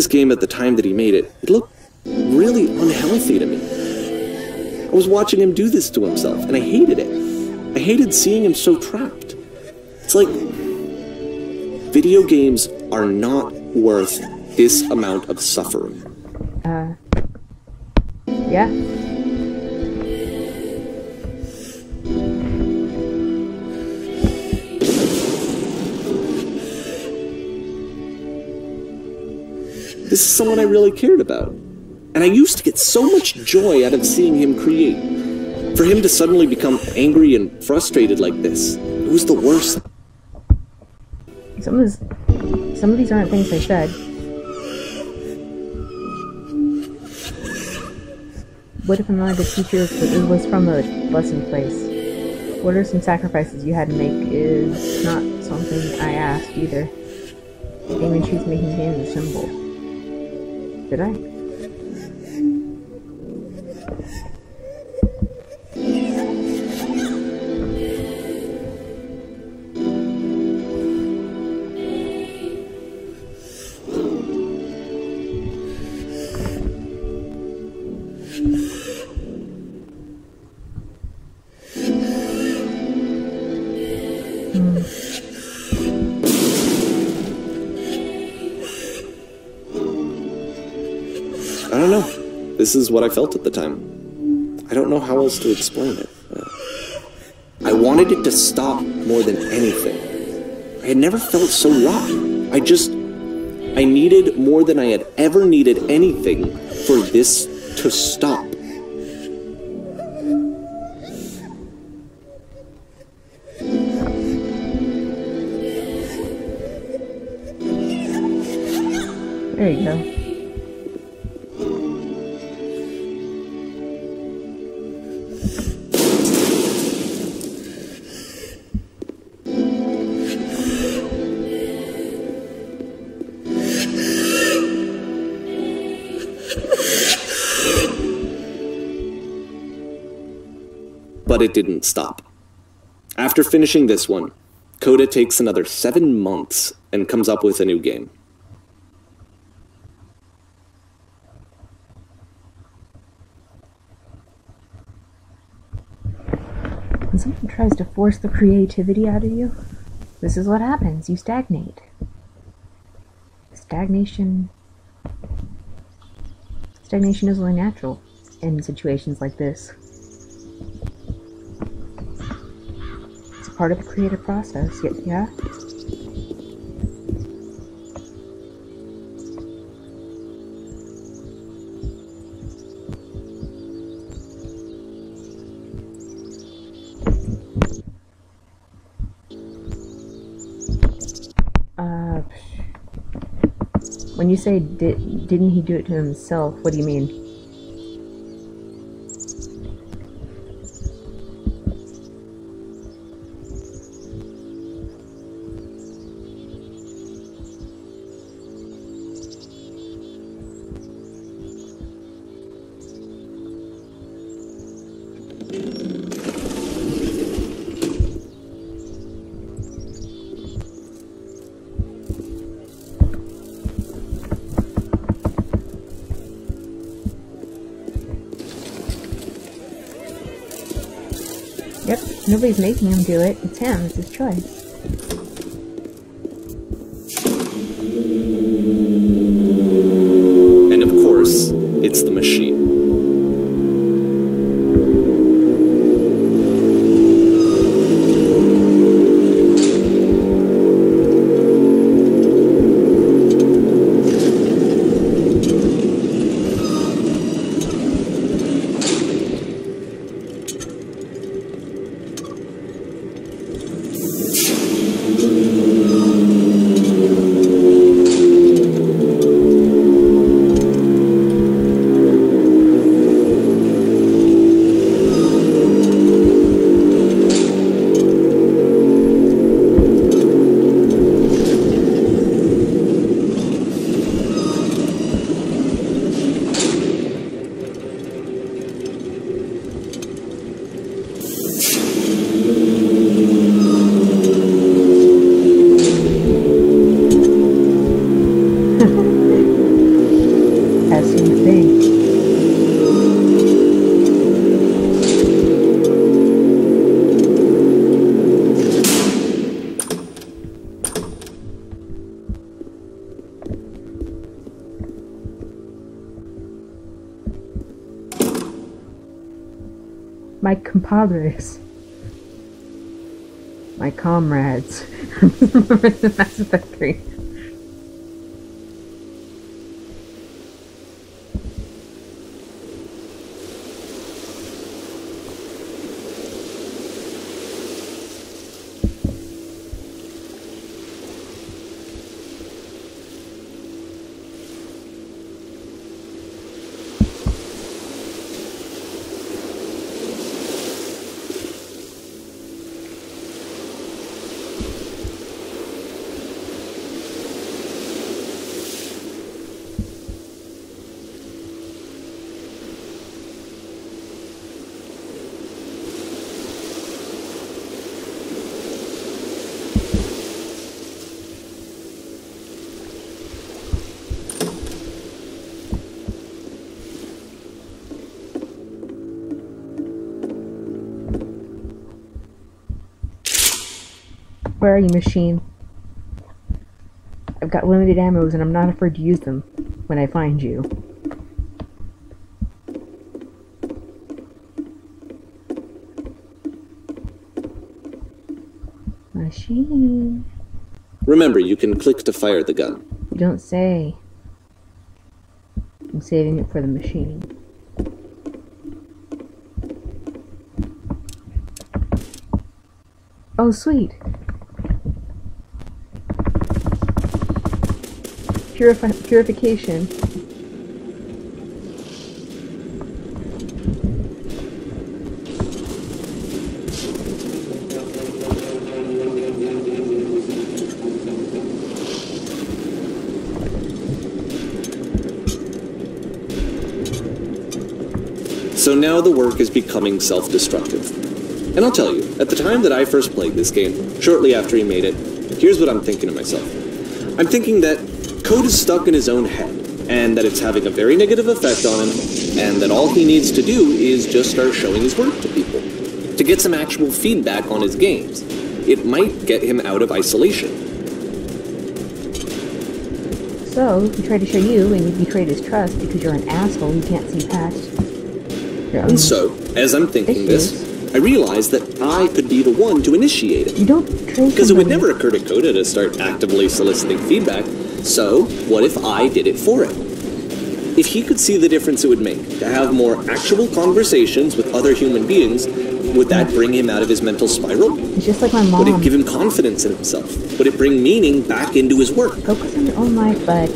This game at the time that he made it, it looked really unhealthy to me. I was watching him do this to himself, and I hated it. I hated seeing him so trapped. It's like video games are not worth this amount of suffering. Uh, yeah. Is someone I really cared about. And I used to get so much joy out of seeing him create. For him to suddenly become angry and frustrated like this, it was the worst. Some of this, some of these aren't things I said. What if I'm not a good teacher? It was from a lesson place. What are some sacrifices you had to make? Is not something I asked either. Damon choose making games a symbol. Did I? This is what I felt at the time. I don't know how else to explain it. Uh, I wanted it to stop more than anything. I had never felt so raw. I just. I needed more than I had ever needed anything for this to stop. There you go. But it didn't stop. After finishing this one, Coda takes another seven months and comes up with a new game. When someone tries to force the creativity out of you, this is what happens. You stagnate. Stagnation. Stagnation is only natural in situations like this. part of the creative process, yeah? Uh, when you say did, didn't he do it to himself, what do you mean? Nobody's making him do it. It's him, it's his choice. Compadres. My comrades. Remember the Mass Effect 3. Where are you, machine? I've got limited ammos and I'm not afraid to use them when I find you. Machine. Remember, you can click to fire the gun. You don't say. I'm saving it for the machine. Oh, sweet. Purifi- purification. So now the work is becoming self-destructive. And I'll tell you, at the time that I first played this game, shortly after he made it, here's what I'm thinking to myself. I'm thinking that Code is stuck in his own head, and that it's having a very negative effect on him, and that all he needs to do is just start showing his work to people. To get some actual feedback on his games. It might get him out of isolation. So, he tried to show you and you betrayed his trust because you're an asshole you can't see past. Your own. And so, as I'm thinking this, I realize that I could be the one to initiate it. You don't Because it would never occur to Coda to start actively soliciting feedback. So, what if I did it for him? If he could see the difference it would make to have more actual conversations with other human beings, would that bring him out of his mental spiral? Just like my mom. Would it give him confidence in himself? Would it bring meaning back into his work? Focus on your own life, bud.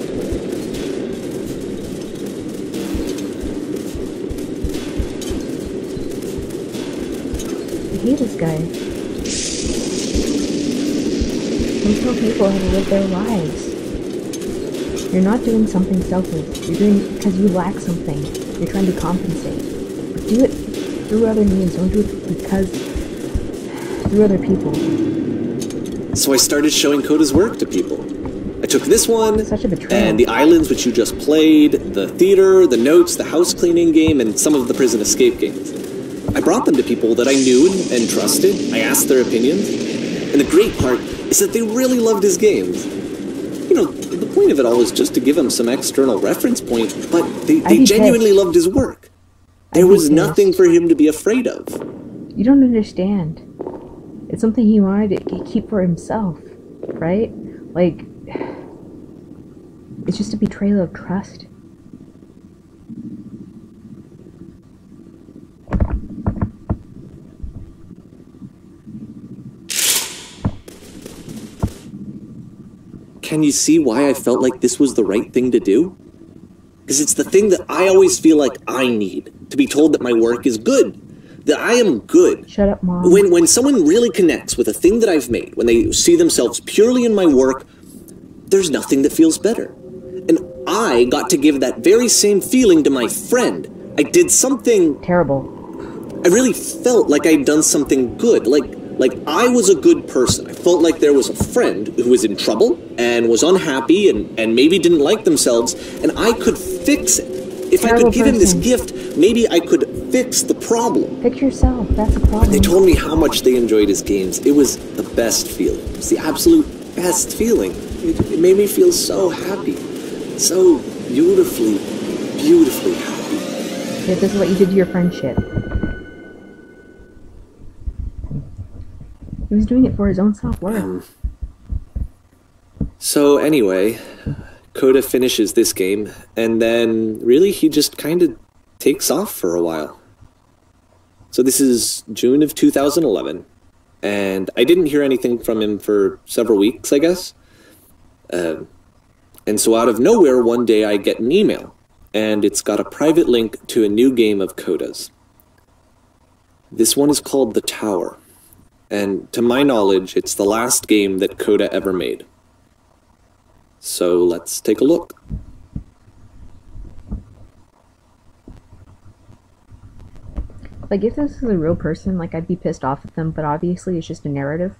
I hate this guy. These poor people have lived their lives. You're not doing something selfish. You're doing it because you lack something. You're trying to compensate. Do it through other means. Don't do it because through other people. So I started showing Coda's work to people. I took this one, and the islands which you just played, the theater, the notes, the house cleaning game, and some of the prison escape games. I brought them to people that I knew and, trusted. I asked their opinions. And the great part is that they really loved his games. You know, point of it all is just to give him some external reference point, but they, they genuinely pissed. loved his work. There was pissed. nothing for him to be afraid of. You don't understand. It's something he wanted to keep for himself, right? Like, it's just a betrayal of trust. Can you see why I felt like this was the right thing to do? Because it's the thing that I always feel like I need to be told that my work is good, that I am good. Shut up, mom. When, when someone really connects with a thing that I've made, when they see themselves purely in my work, there's nothing that feels better. And I got to give that very same feeling to my friend. I did something Terrible. I really felt like I'd done something good, like like I was a good person. I felt like there was a friend who was in trouble and was unhappy and, and maybe didn't like themselves, and I could fix it. If I could give him this gift, maybe I could fix the problem. Pick yourself. That's a problem. They told me how much they enjoyed his games. It was the best feeling. It was the absolute best feeling. It, it made me feel so happy. So beautifully, beautifully happy. If this is what you did to your friendship. He was doing it for his own self worth. So anyway, Coda finishes this game, and then really he just kind of takes off for a while. So this is June of 2011, and I didn't hear anything from him for several weeks, I guess. Uh, and so out of nowhere, one day I get an email, and it's got a private link to a new game of Coda's. This one is called The Tower, and to my knowledge, it's the last game that Coda ever made. So let's take a look. Like, if this is a real person, like, I'd be pissed off at them, but obviously it's just a narrative.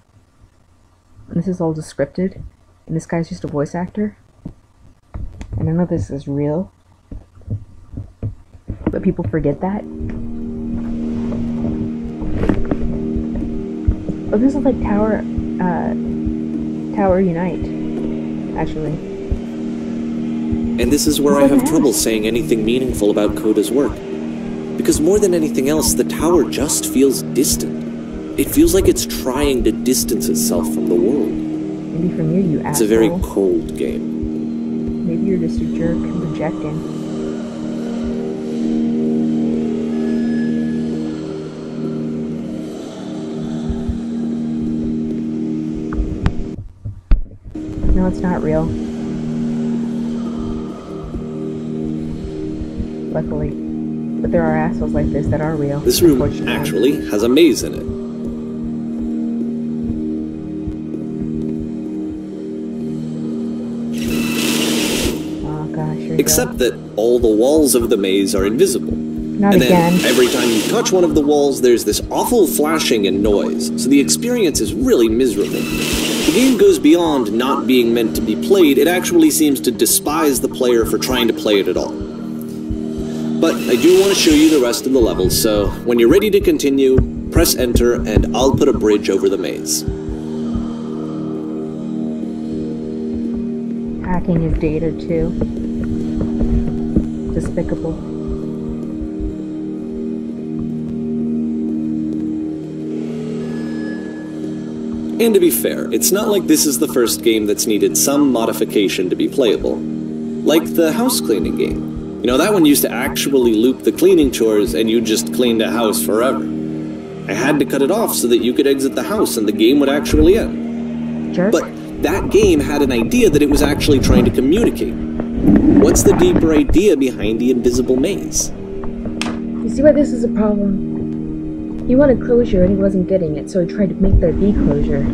And this is all just scripted. And this guy's just a voice actor. And I know this is real. But people forget that. Oh, this is like Tower, uh, Tower Unite, actually. And this is where I have trouble saying anything meaningful about Coda's work. Because more than anything else, the tower just feels distant. It feels like it's trying to distance itself from the world. Maybe from you, you It's asshole. a very cold game. Maybe you're just a jerk and projecting. No, it's not real. Luckily. But there are assholes like this that are real. This room actually has a maze in it. Oh gosh, Except that all the walls of the maze are invisible. Not and again. then every time you touch one of the walls, there's this awful flashing and noise, so the experience is really miserable. The game goes beyond not being meant to be played, it actually seems to despise the player for trying to play it at all. But I do want to show you the rest of the levels, so when you're ready to continue, press enter and I'll put a bridge over the maze. Hacking his data too. Despicable. And to be fair, it's not like this is the first game that's needed some modification to be playable. Like the house cleaning game. You know, that one used to actually loop the cleaning chores and you just cleaned a house forever. I had to cut it off so that you could exit the house and the game would actually end. Jerk. But that game had an idea that it was actually trying to communicate. What's the deeper idea behind the invisible maze? You see why this is a problem? He wanted closure and he wasn't getting it, so he tried to make there be closure.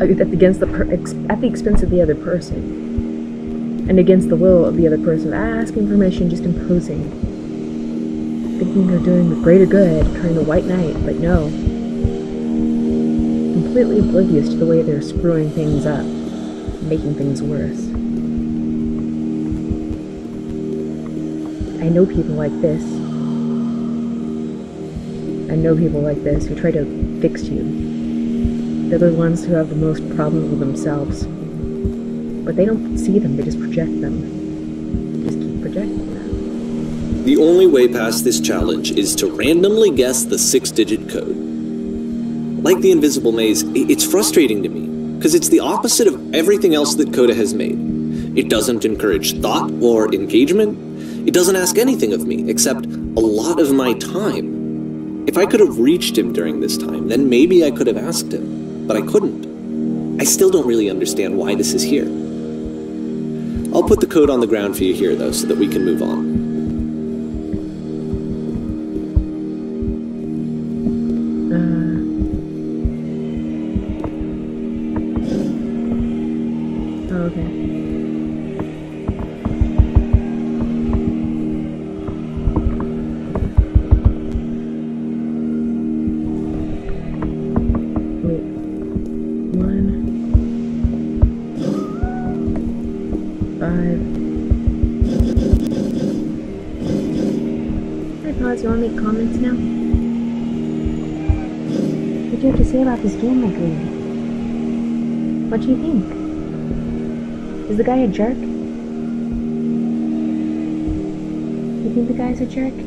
Uh, against the at the expense of the other person. And against the will of the other person. Asking permission, just imposing. Thinking they're doing the greater good, trying the white knight, but no. Completely oblivious to the way they're screwing things up. Making things worse. I know people like this. I know people like this who try to fix you. They're the ones who have the most problems with themselves. But they don't see them, they just project them. They Just keep projecting them. The only way past this challenge is to randomly guess the six digit code. Like the invisible maze, it's frustrating to me, because it's the opposite of everything else that Coda has made. It doesn't encourage thought or engagement. It doesn't ask anything of me, except a lot of my time. If I could have reached him during this time, then maybe I could have asked him, but I couldn't. I still don't really understand why this is here. I'll put the code on the ground for you here, though, so that we can move on. This game, my queen? What do you think? Is the guy a jerk? You think the guy's a jerk?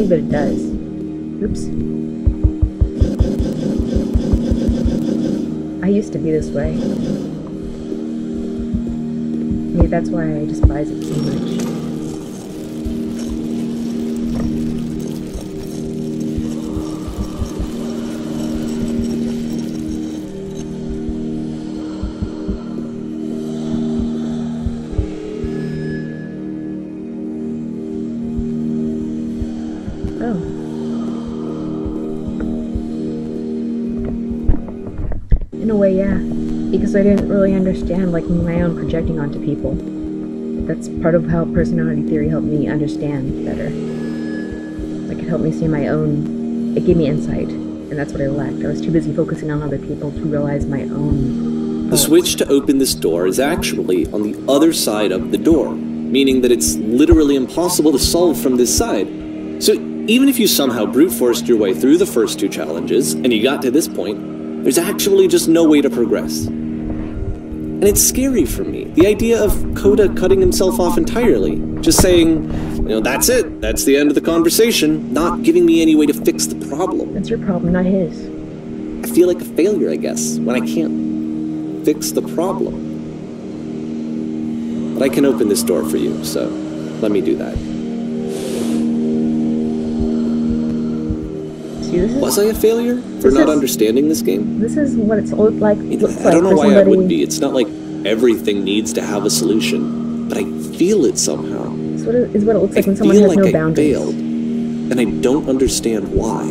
It does. Oops. I used to be this way. Maybe that's why I despise it so much. Because I didn't really understand, like, my own projecting onto people. That's part of how personality theory helped me understand better. Like, it helped me see my own. It gave me insight, and that's what I lacked. I was too busy focusing on other people to realize my own. The switch to open this door is actually on the other side of the door, meaning that it's literally impossible to solve from this side. So even if you somehow brute forced your way through the first two challenges and you got to this point, there's actually just no way to progress. And it's scary for me, the idea of Coda cutting himself off entirely, just saying, you know, that's it, that's the end of the conversation, not giving me any way to fix the problem. That's your problem, not his. I feel like a failure, I guess, when I can't fix the problem. But I can open this door for you, so let me do that. Is, Was I a failure for not is- understanding this game? this is what it's like. It- looks I don't know why somebody. I would be. It's not like everything needs to have a solution, but I feel it somehow. It's what it, is what it looks like I when someone has like no I boundaries. failed, and I don't understand why.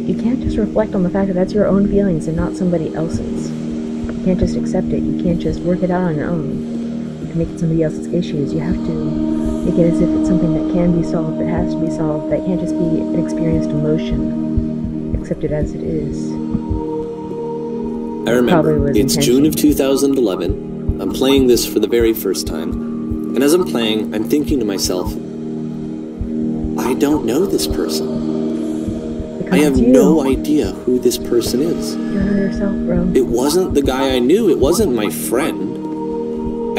You can't just reflect on the fact that that's your own feelings and not somebody else's. You can't just accept it. You can't just work it out on your own. Can make it somebody else's issues. You have to make it as if it's something that can be solved, that has to be solved, that can't just be an experienced emotion. Accept it as it is. I remember it's June of 2011. I'm playing this for the very first time, and as I'm playing, I'm thinking to myself, I don't know this person. Because I have no idea who this person is. You don't know yourself, bro. It wasn't the guy I knew, it wasn't my friend.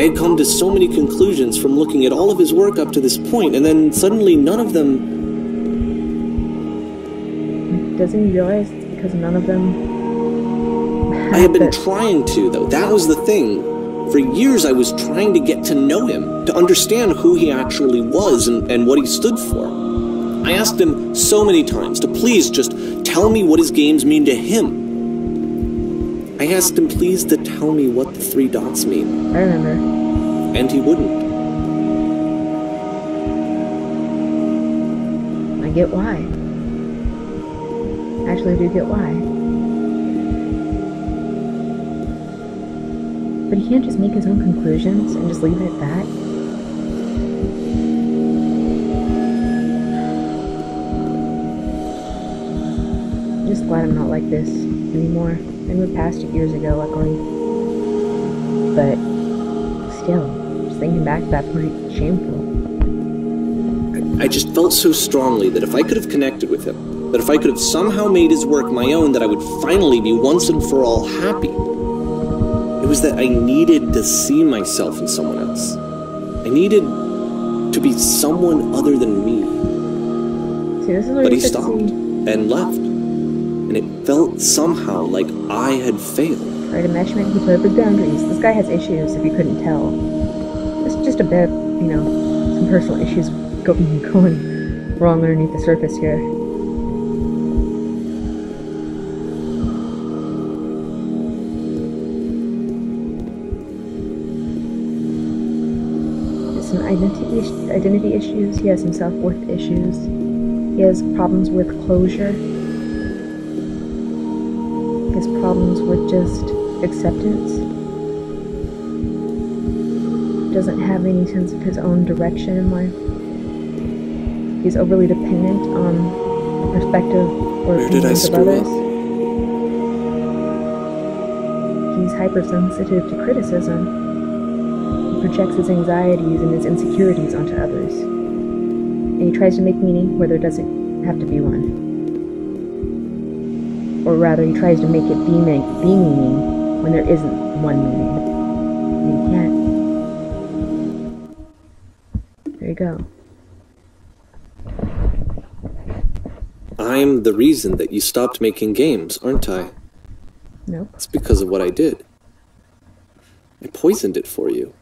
I had come to so many conclusions from looking at all of his work up to this point, and then suddenly none of them. Doesn't he realize because none of them I had been trying to, though. That was the thing. For years, I was trying to get to know him, to understand who he actually was and, and what he stood for. I asked him so many times to please just tell me what his games mean to him. I asked him please to tell me what the three dots mean, I remember. and he wouldn't. I get why. Actually, I do get why. But he can't just make his own conclusions and just leave it at that. I'm just glad I'm not like this anymore. I moved past it years ago, luckily. But still, just thinking back to that point, shameful. I just felt so strongly that if I could have connected with him, that if I could have somehow made his work my own, that I would finally be once and for all happy. It was that I needed to see myself in someone else. I needed to be someone other than me. See, this is where But he stopped see and left. Felt somehow like I had failed. right enmeshment. He up his boundaries. This guy has issues, if you couldn't tell. It's just a bit, you know, some personal issues going going wrong underneath the surface here. Some identity identity issues. He has some self worth issues. He has problems with closure. Just acceptance. Doesn't have any sense of his own direction in life. He's overly dependent on the perspective or Where opinions of others. up? He's hypersensitive to criticism. He projects his anxieties and his insecurities onto others. And he tries to make meaning where there doesn't have to be one. Or rather, he tries to make it be, me- be meaning when there isn't one meaning. And he can't. There you go. I'm the reason that you stopped making games, aren't I? Nope. It's because of what I did. I poisoned it for you.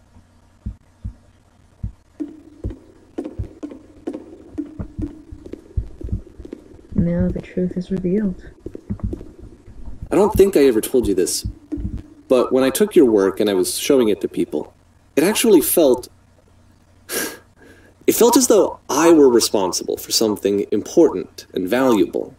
Now the truth is revealed. I don't think I ever told you this, but when I took your work and I was showing it to people, it actually felt. It felt as though I were responsible for something important and valuable.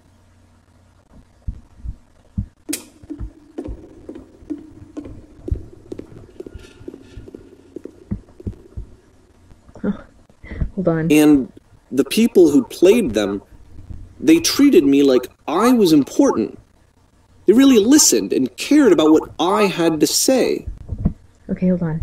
Hold on. And the people who played them, they treated me like I was important. They really listened and cared about what I had to say. Okay, hold on.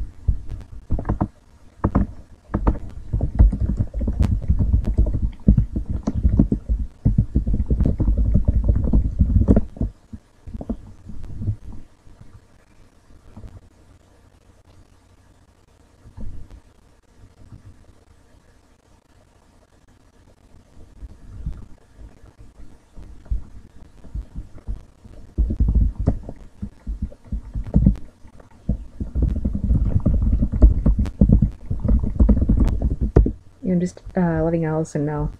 Just uh, letting Allison know.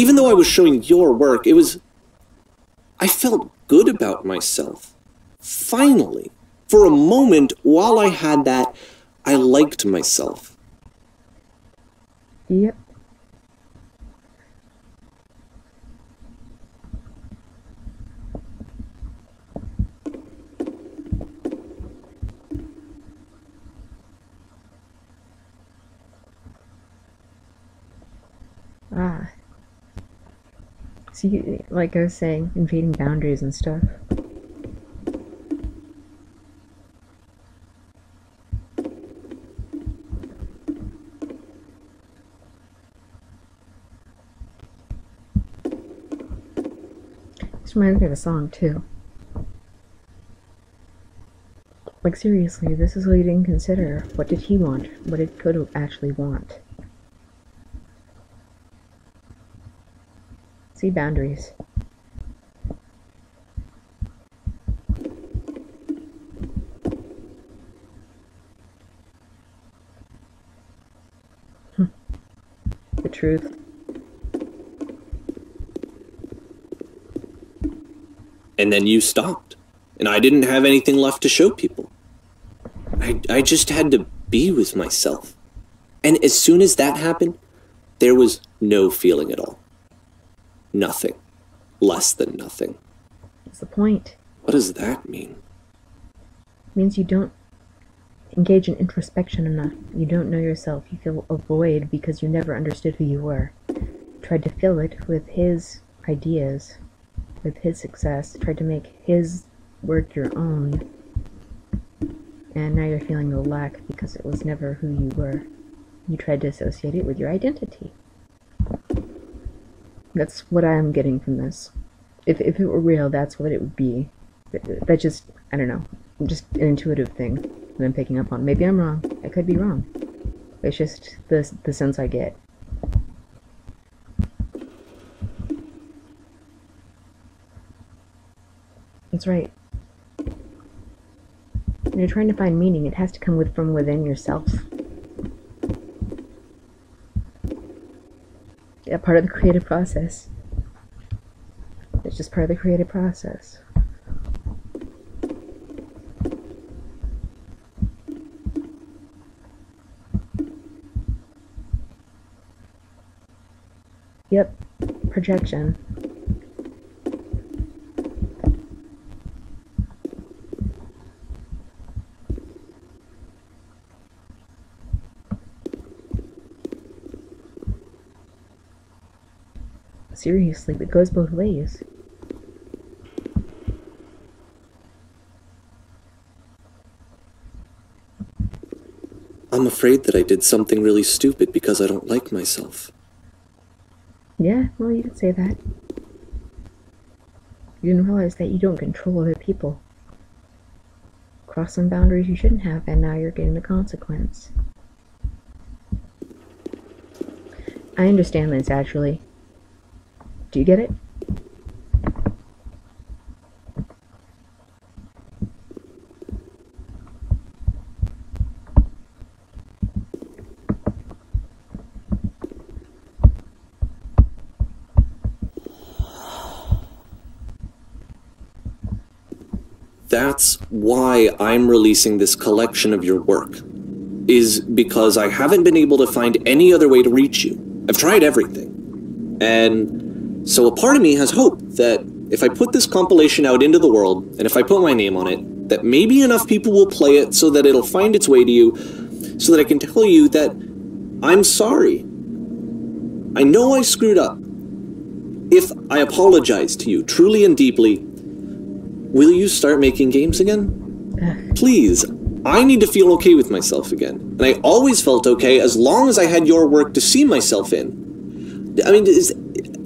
Even though I was showing your work, it was. I felt good about myself. Finally. For a moment, while I had that, I liked myself. Yep. Ah. Like I was saying, invading boundaries and stuff. This reminds me of a song, too. Like, seriously, this is what didn't consider. What did he want? What did Coda actually want? See boundaries. The truth. And then you stopped. And I didn't have anything left to show people. I, I just had to be with myself. And as soon as that happened, there was no feeling at all. Nothing. Less than nothing. What's the point? What does that mean? It means you don't engage in introspection enough. You don't know yourself. You feel a void because you never understood who you were. Tried to fill it with his ideas, with his success, tried to make his work your own. And now you're feeling the lack because it was never who you were. You tried to associate it with your identity. That's what I'm getting from this. If, if it were real, that's what it would be. That just, I don't know, just an intuitive thing that I'm picking up on. Maybe I'm wrong. I could be wrong. It's just the, the sense I get. That's right. When you're trying to find meaning, it has to come with, from within yourself. Part of the creative process. It's just part of the creative process. Yep, projection. Seriously, it goes both ways. I'm afraid that I did something really stupid because I don't like myself. Yeah, well, you could say that. You didn't realize that you don't control other people. Cross some boundaries you shouldn't have, and now you're getting the consequence. I understand this, actually. Do you get it? That's why I'm releasing this collection of your work. Is because I haven't been able to find any other way to reach you. I've tried everything. And so a part of me has hope that if I put this compilation out into the world, and if I put my name on it, that maybe enough people will play it so that it'll find its way to you, so that I can tell you that I'm sorry. I know I screwed up. If I apologize to you truly and deeply, Will you start making games again? Please. I need to feel okay with myself again. And I always felt okay as long as I had your work to see myself in. I mean, is,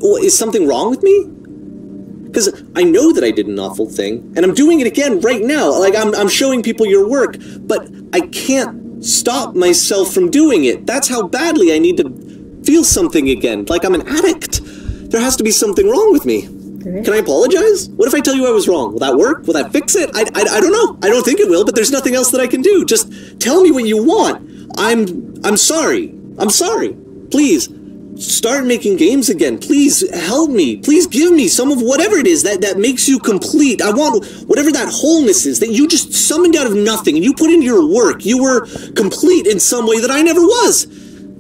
is something wrong with me? Because I know that I did an awful thing, and I'm doing it again right now. Like, I'm, I'm showing people your work, but I can't stop myself from doing it. That's how badly I need to feel something again. Like I'm an addict. There has to be something wrong with me. Can I apologize? What if I tell you I was wrong? Will that work? Will that fix it? I, I, I don't know. I don't think it will, but there's nothing else that I can do. Just tell me what you want. I'm I'm sorry. I'm sorry. Please start making games again. Please help me. Please give me some of whatever it is that, that makes you complete. I want whatever that wholeness is that you just summoned out of nothing and you put into your work. You were complete in some way that I never was.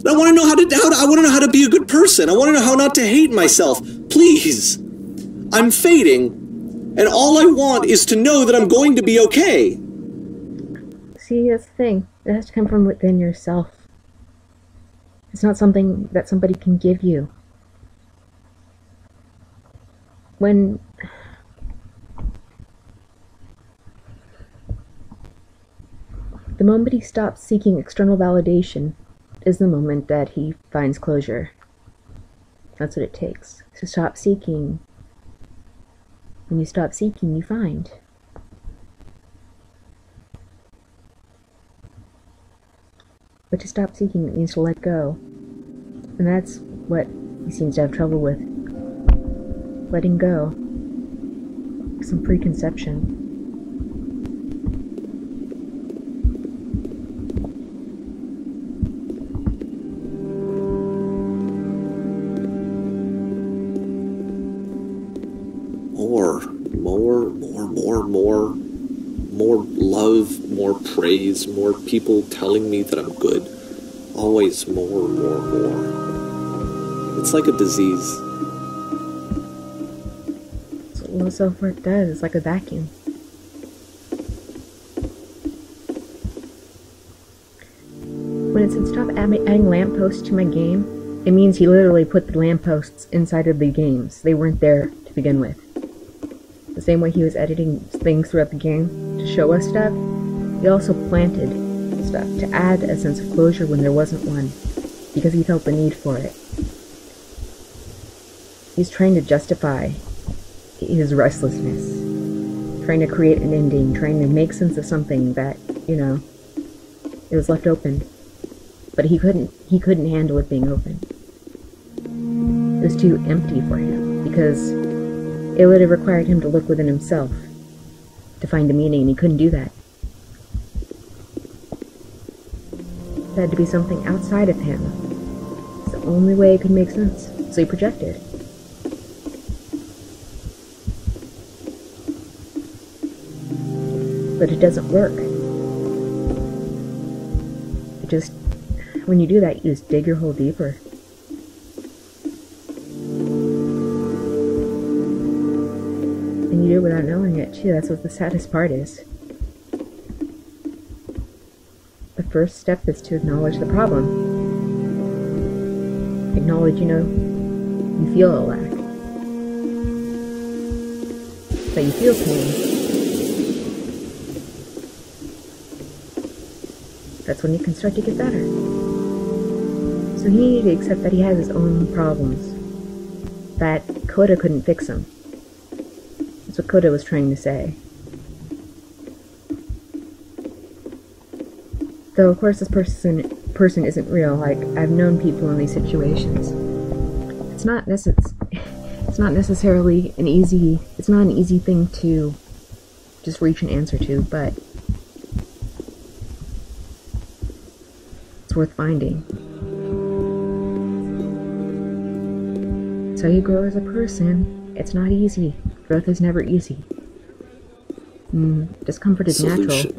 I want to know how to, how to I want to know how to be a good person. I want to know how not to hate myself. Please. I'm fading, and all I want is to know that I'm going to be okay. See, that's the thing. It has to come from within yourself. It's not something that somebody can give you. when the moment he stops seeking external validation is the moment that he finds closure. That's what it takes. To stop seeking. When you stop seeking, you find. But to stop seeking means to let go. And that's what he seems to have trouble with. Letting go. Some preconception. Praise, more people telling me that I'm good. Always more, more, more. It's like a disease. That's what self work does. It's like a vacuum. When it said stop add- adding lampposts to my game, it means he literally put the lampposts inside of the games. They weren't there to begin with. The same way he was editing things throughout the game to show us stuff, he also planted stuff to add a sense of closure when there wasn't one, because he felt the need for it. He's trying to justify his restlessness, trying to create an ending, trying to make sense of something that, you know, it was left open. But he couldn't he couldn't handle it being open. It was too empty for him because it would have required him to look within himself to find a meaning, and he couldn't do that. Had to be something outside of him. It's the only way it could make sense. So he projected. But it doesn't work. It just, when you do that, you just dig your hole deeper. And you do it without knowing it, too. That's what the saddest part is. The first step is to acknowledge the problem. Acknowledge, you know, you feel a lack. That you feel pain. That's when you can start to get better. So he needed to accept that he has his own problems. That Coda couldn't fix him. That's what Coda was trying to say. Though of course this person person isn't real. Like I've known people in these situations. It's not necess- It's not necessarily an easy. It's not an easy thing to just reach an answer to, but it's worth finding. So you grow as a person. It's not easy. Growth is never easy. Mm, discomfort is natural.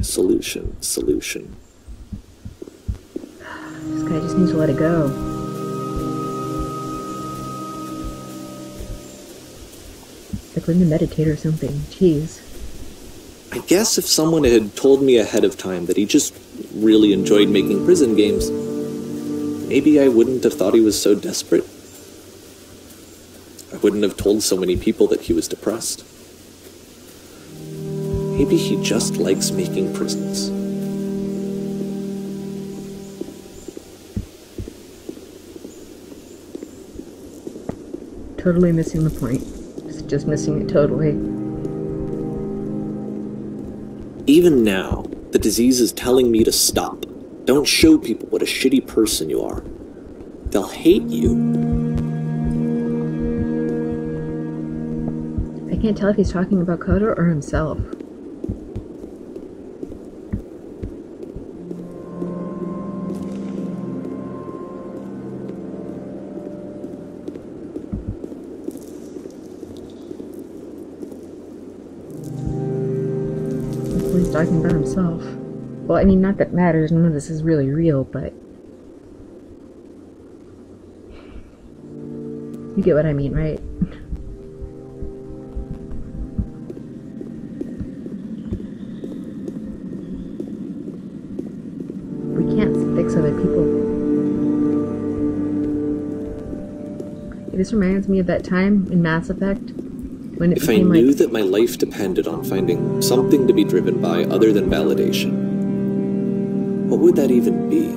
Solution. Solution. This guy just needs to let it go. Like learn to meditate or something. Jeez. I guess if someone had told me ahead of time that he just really enjoyed making prison games, maybe I wouldn't have thought he was so desperate. I wouldn't have told so many people that he was depressed. Maybe he just likes making prisons. Totally missing the point. Just, missing it totally. Even now, the disease is telling me to stop. Don't show people what a shitty person you are. They'll hate you. I can't tell if he's talking about Coda or himself. Himself. Well, I mean, not that matters. None of this is really real, but. You get what I mean, right? We can't fix other people. This reminds me of that time in Mass Effect when it If I knew like that my life depended on finding something to be driven by other than validation, what would that even be?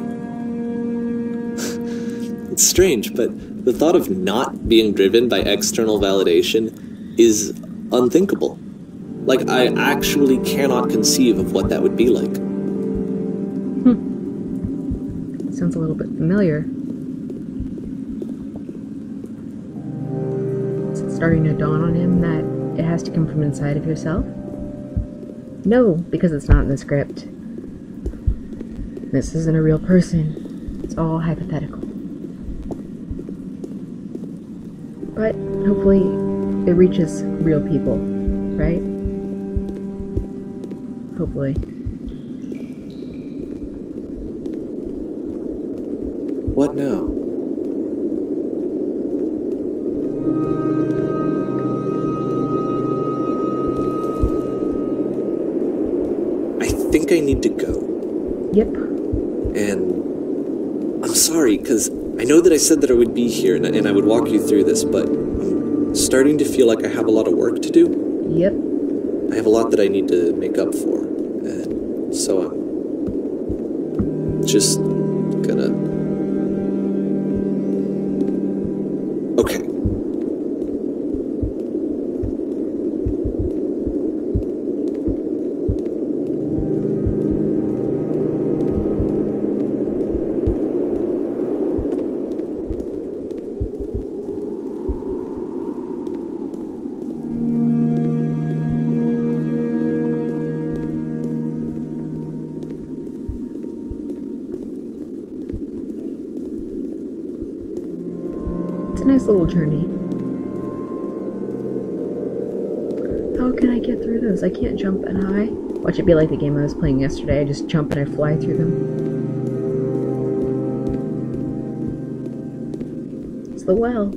it's strange, but the thought of not being driven by external validation is unthinkable. Like, I actually cannot conceive of what that would be like. Hmm. sounds a little bit familiar. Starting to dawn on him that it has to come from inside of yourself. No, because it's not in the script. This isn't a real person. It's all hypothetical. But hopefully it reaches real people, right? Hopefully. Said that I would be here and, and I would walk you through this, but I'm starting to feel like I have a lot of work to do. Yep. I have a lot that I need to make up for. And so I'm just can't jump and high. Watch it be like the game I was playing yesterday. I just jump and I fly through them. It's the well,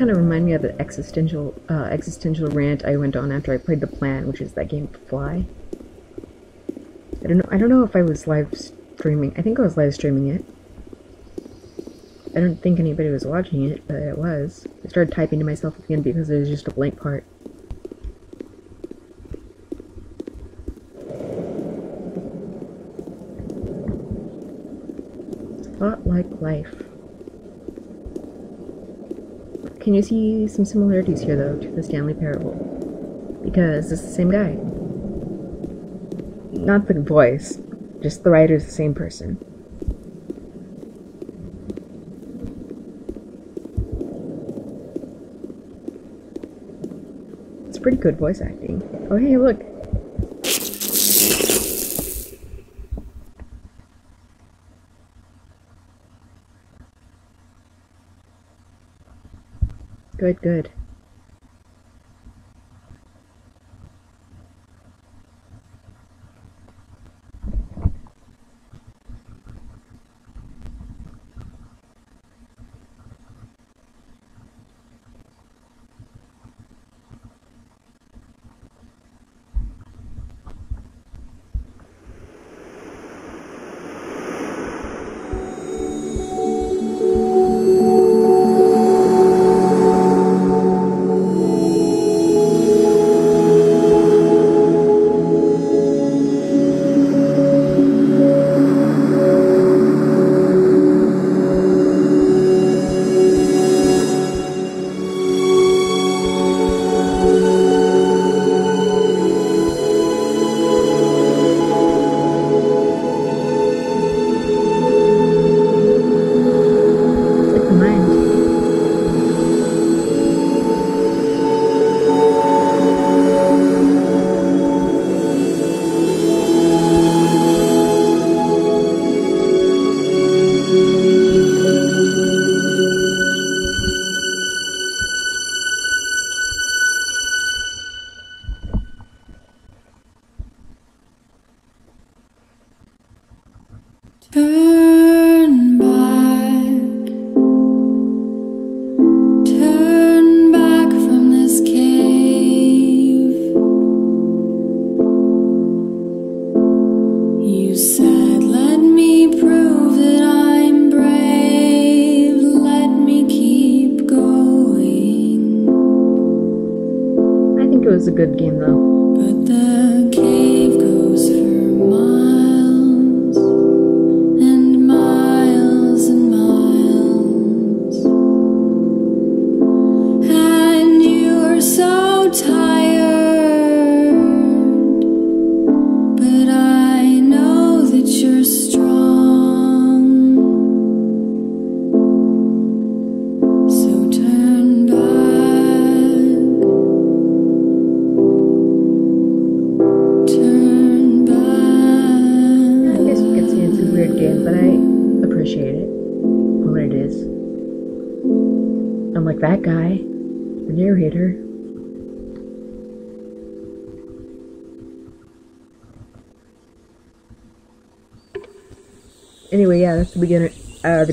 kind of remind me of the existential uh, existential rant I went on after I played the plan, which is that game Fly. I don't know. I don't know if I was live streaming. I think I was live streaming it. I don't think anybody was watching it, but it was. I started typing to myself end because it was just a blank part. Thought like life. Can you see some similarities here, though, to the Stanley Parable? Because it's the same guy. Not the voice, just the writer's the same person. It's pretty good voice acting. Oh, hey, look. Good, good.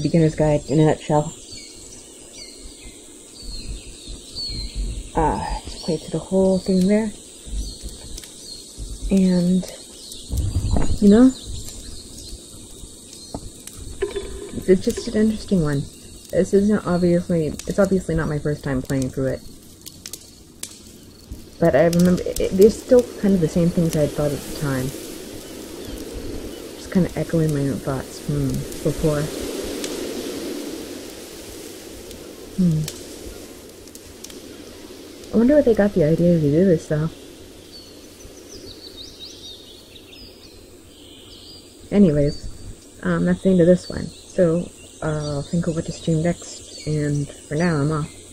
Beginner's guide in a nutshell. Uh, just play through the whole thing there. And, you know, it's just an interesting one. This isn't obviously, it's obviously not my first time playing through it. But I remember, it, there's still kind of the same things I had thought at the time. Just kind of echoing my own thoughts from before. Hmm. I wonder where they got the idea to do this though. Anyways, um, that's the end of this one. So, uh, I'll think of what to stream next, and for now, I'm off.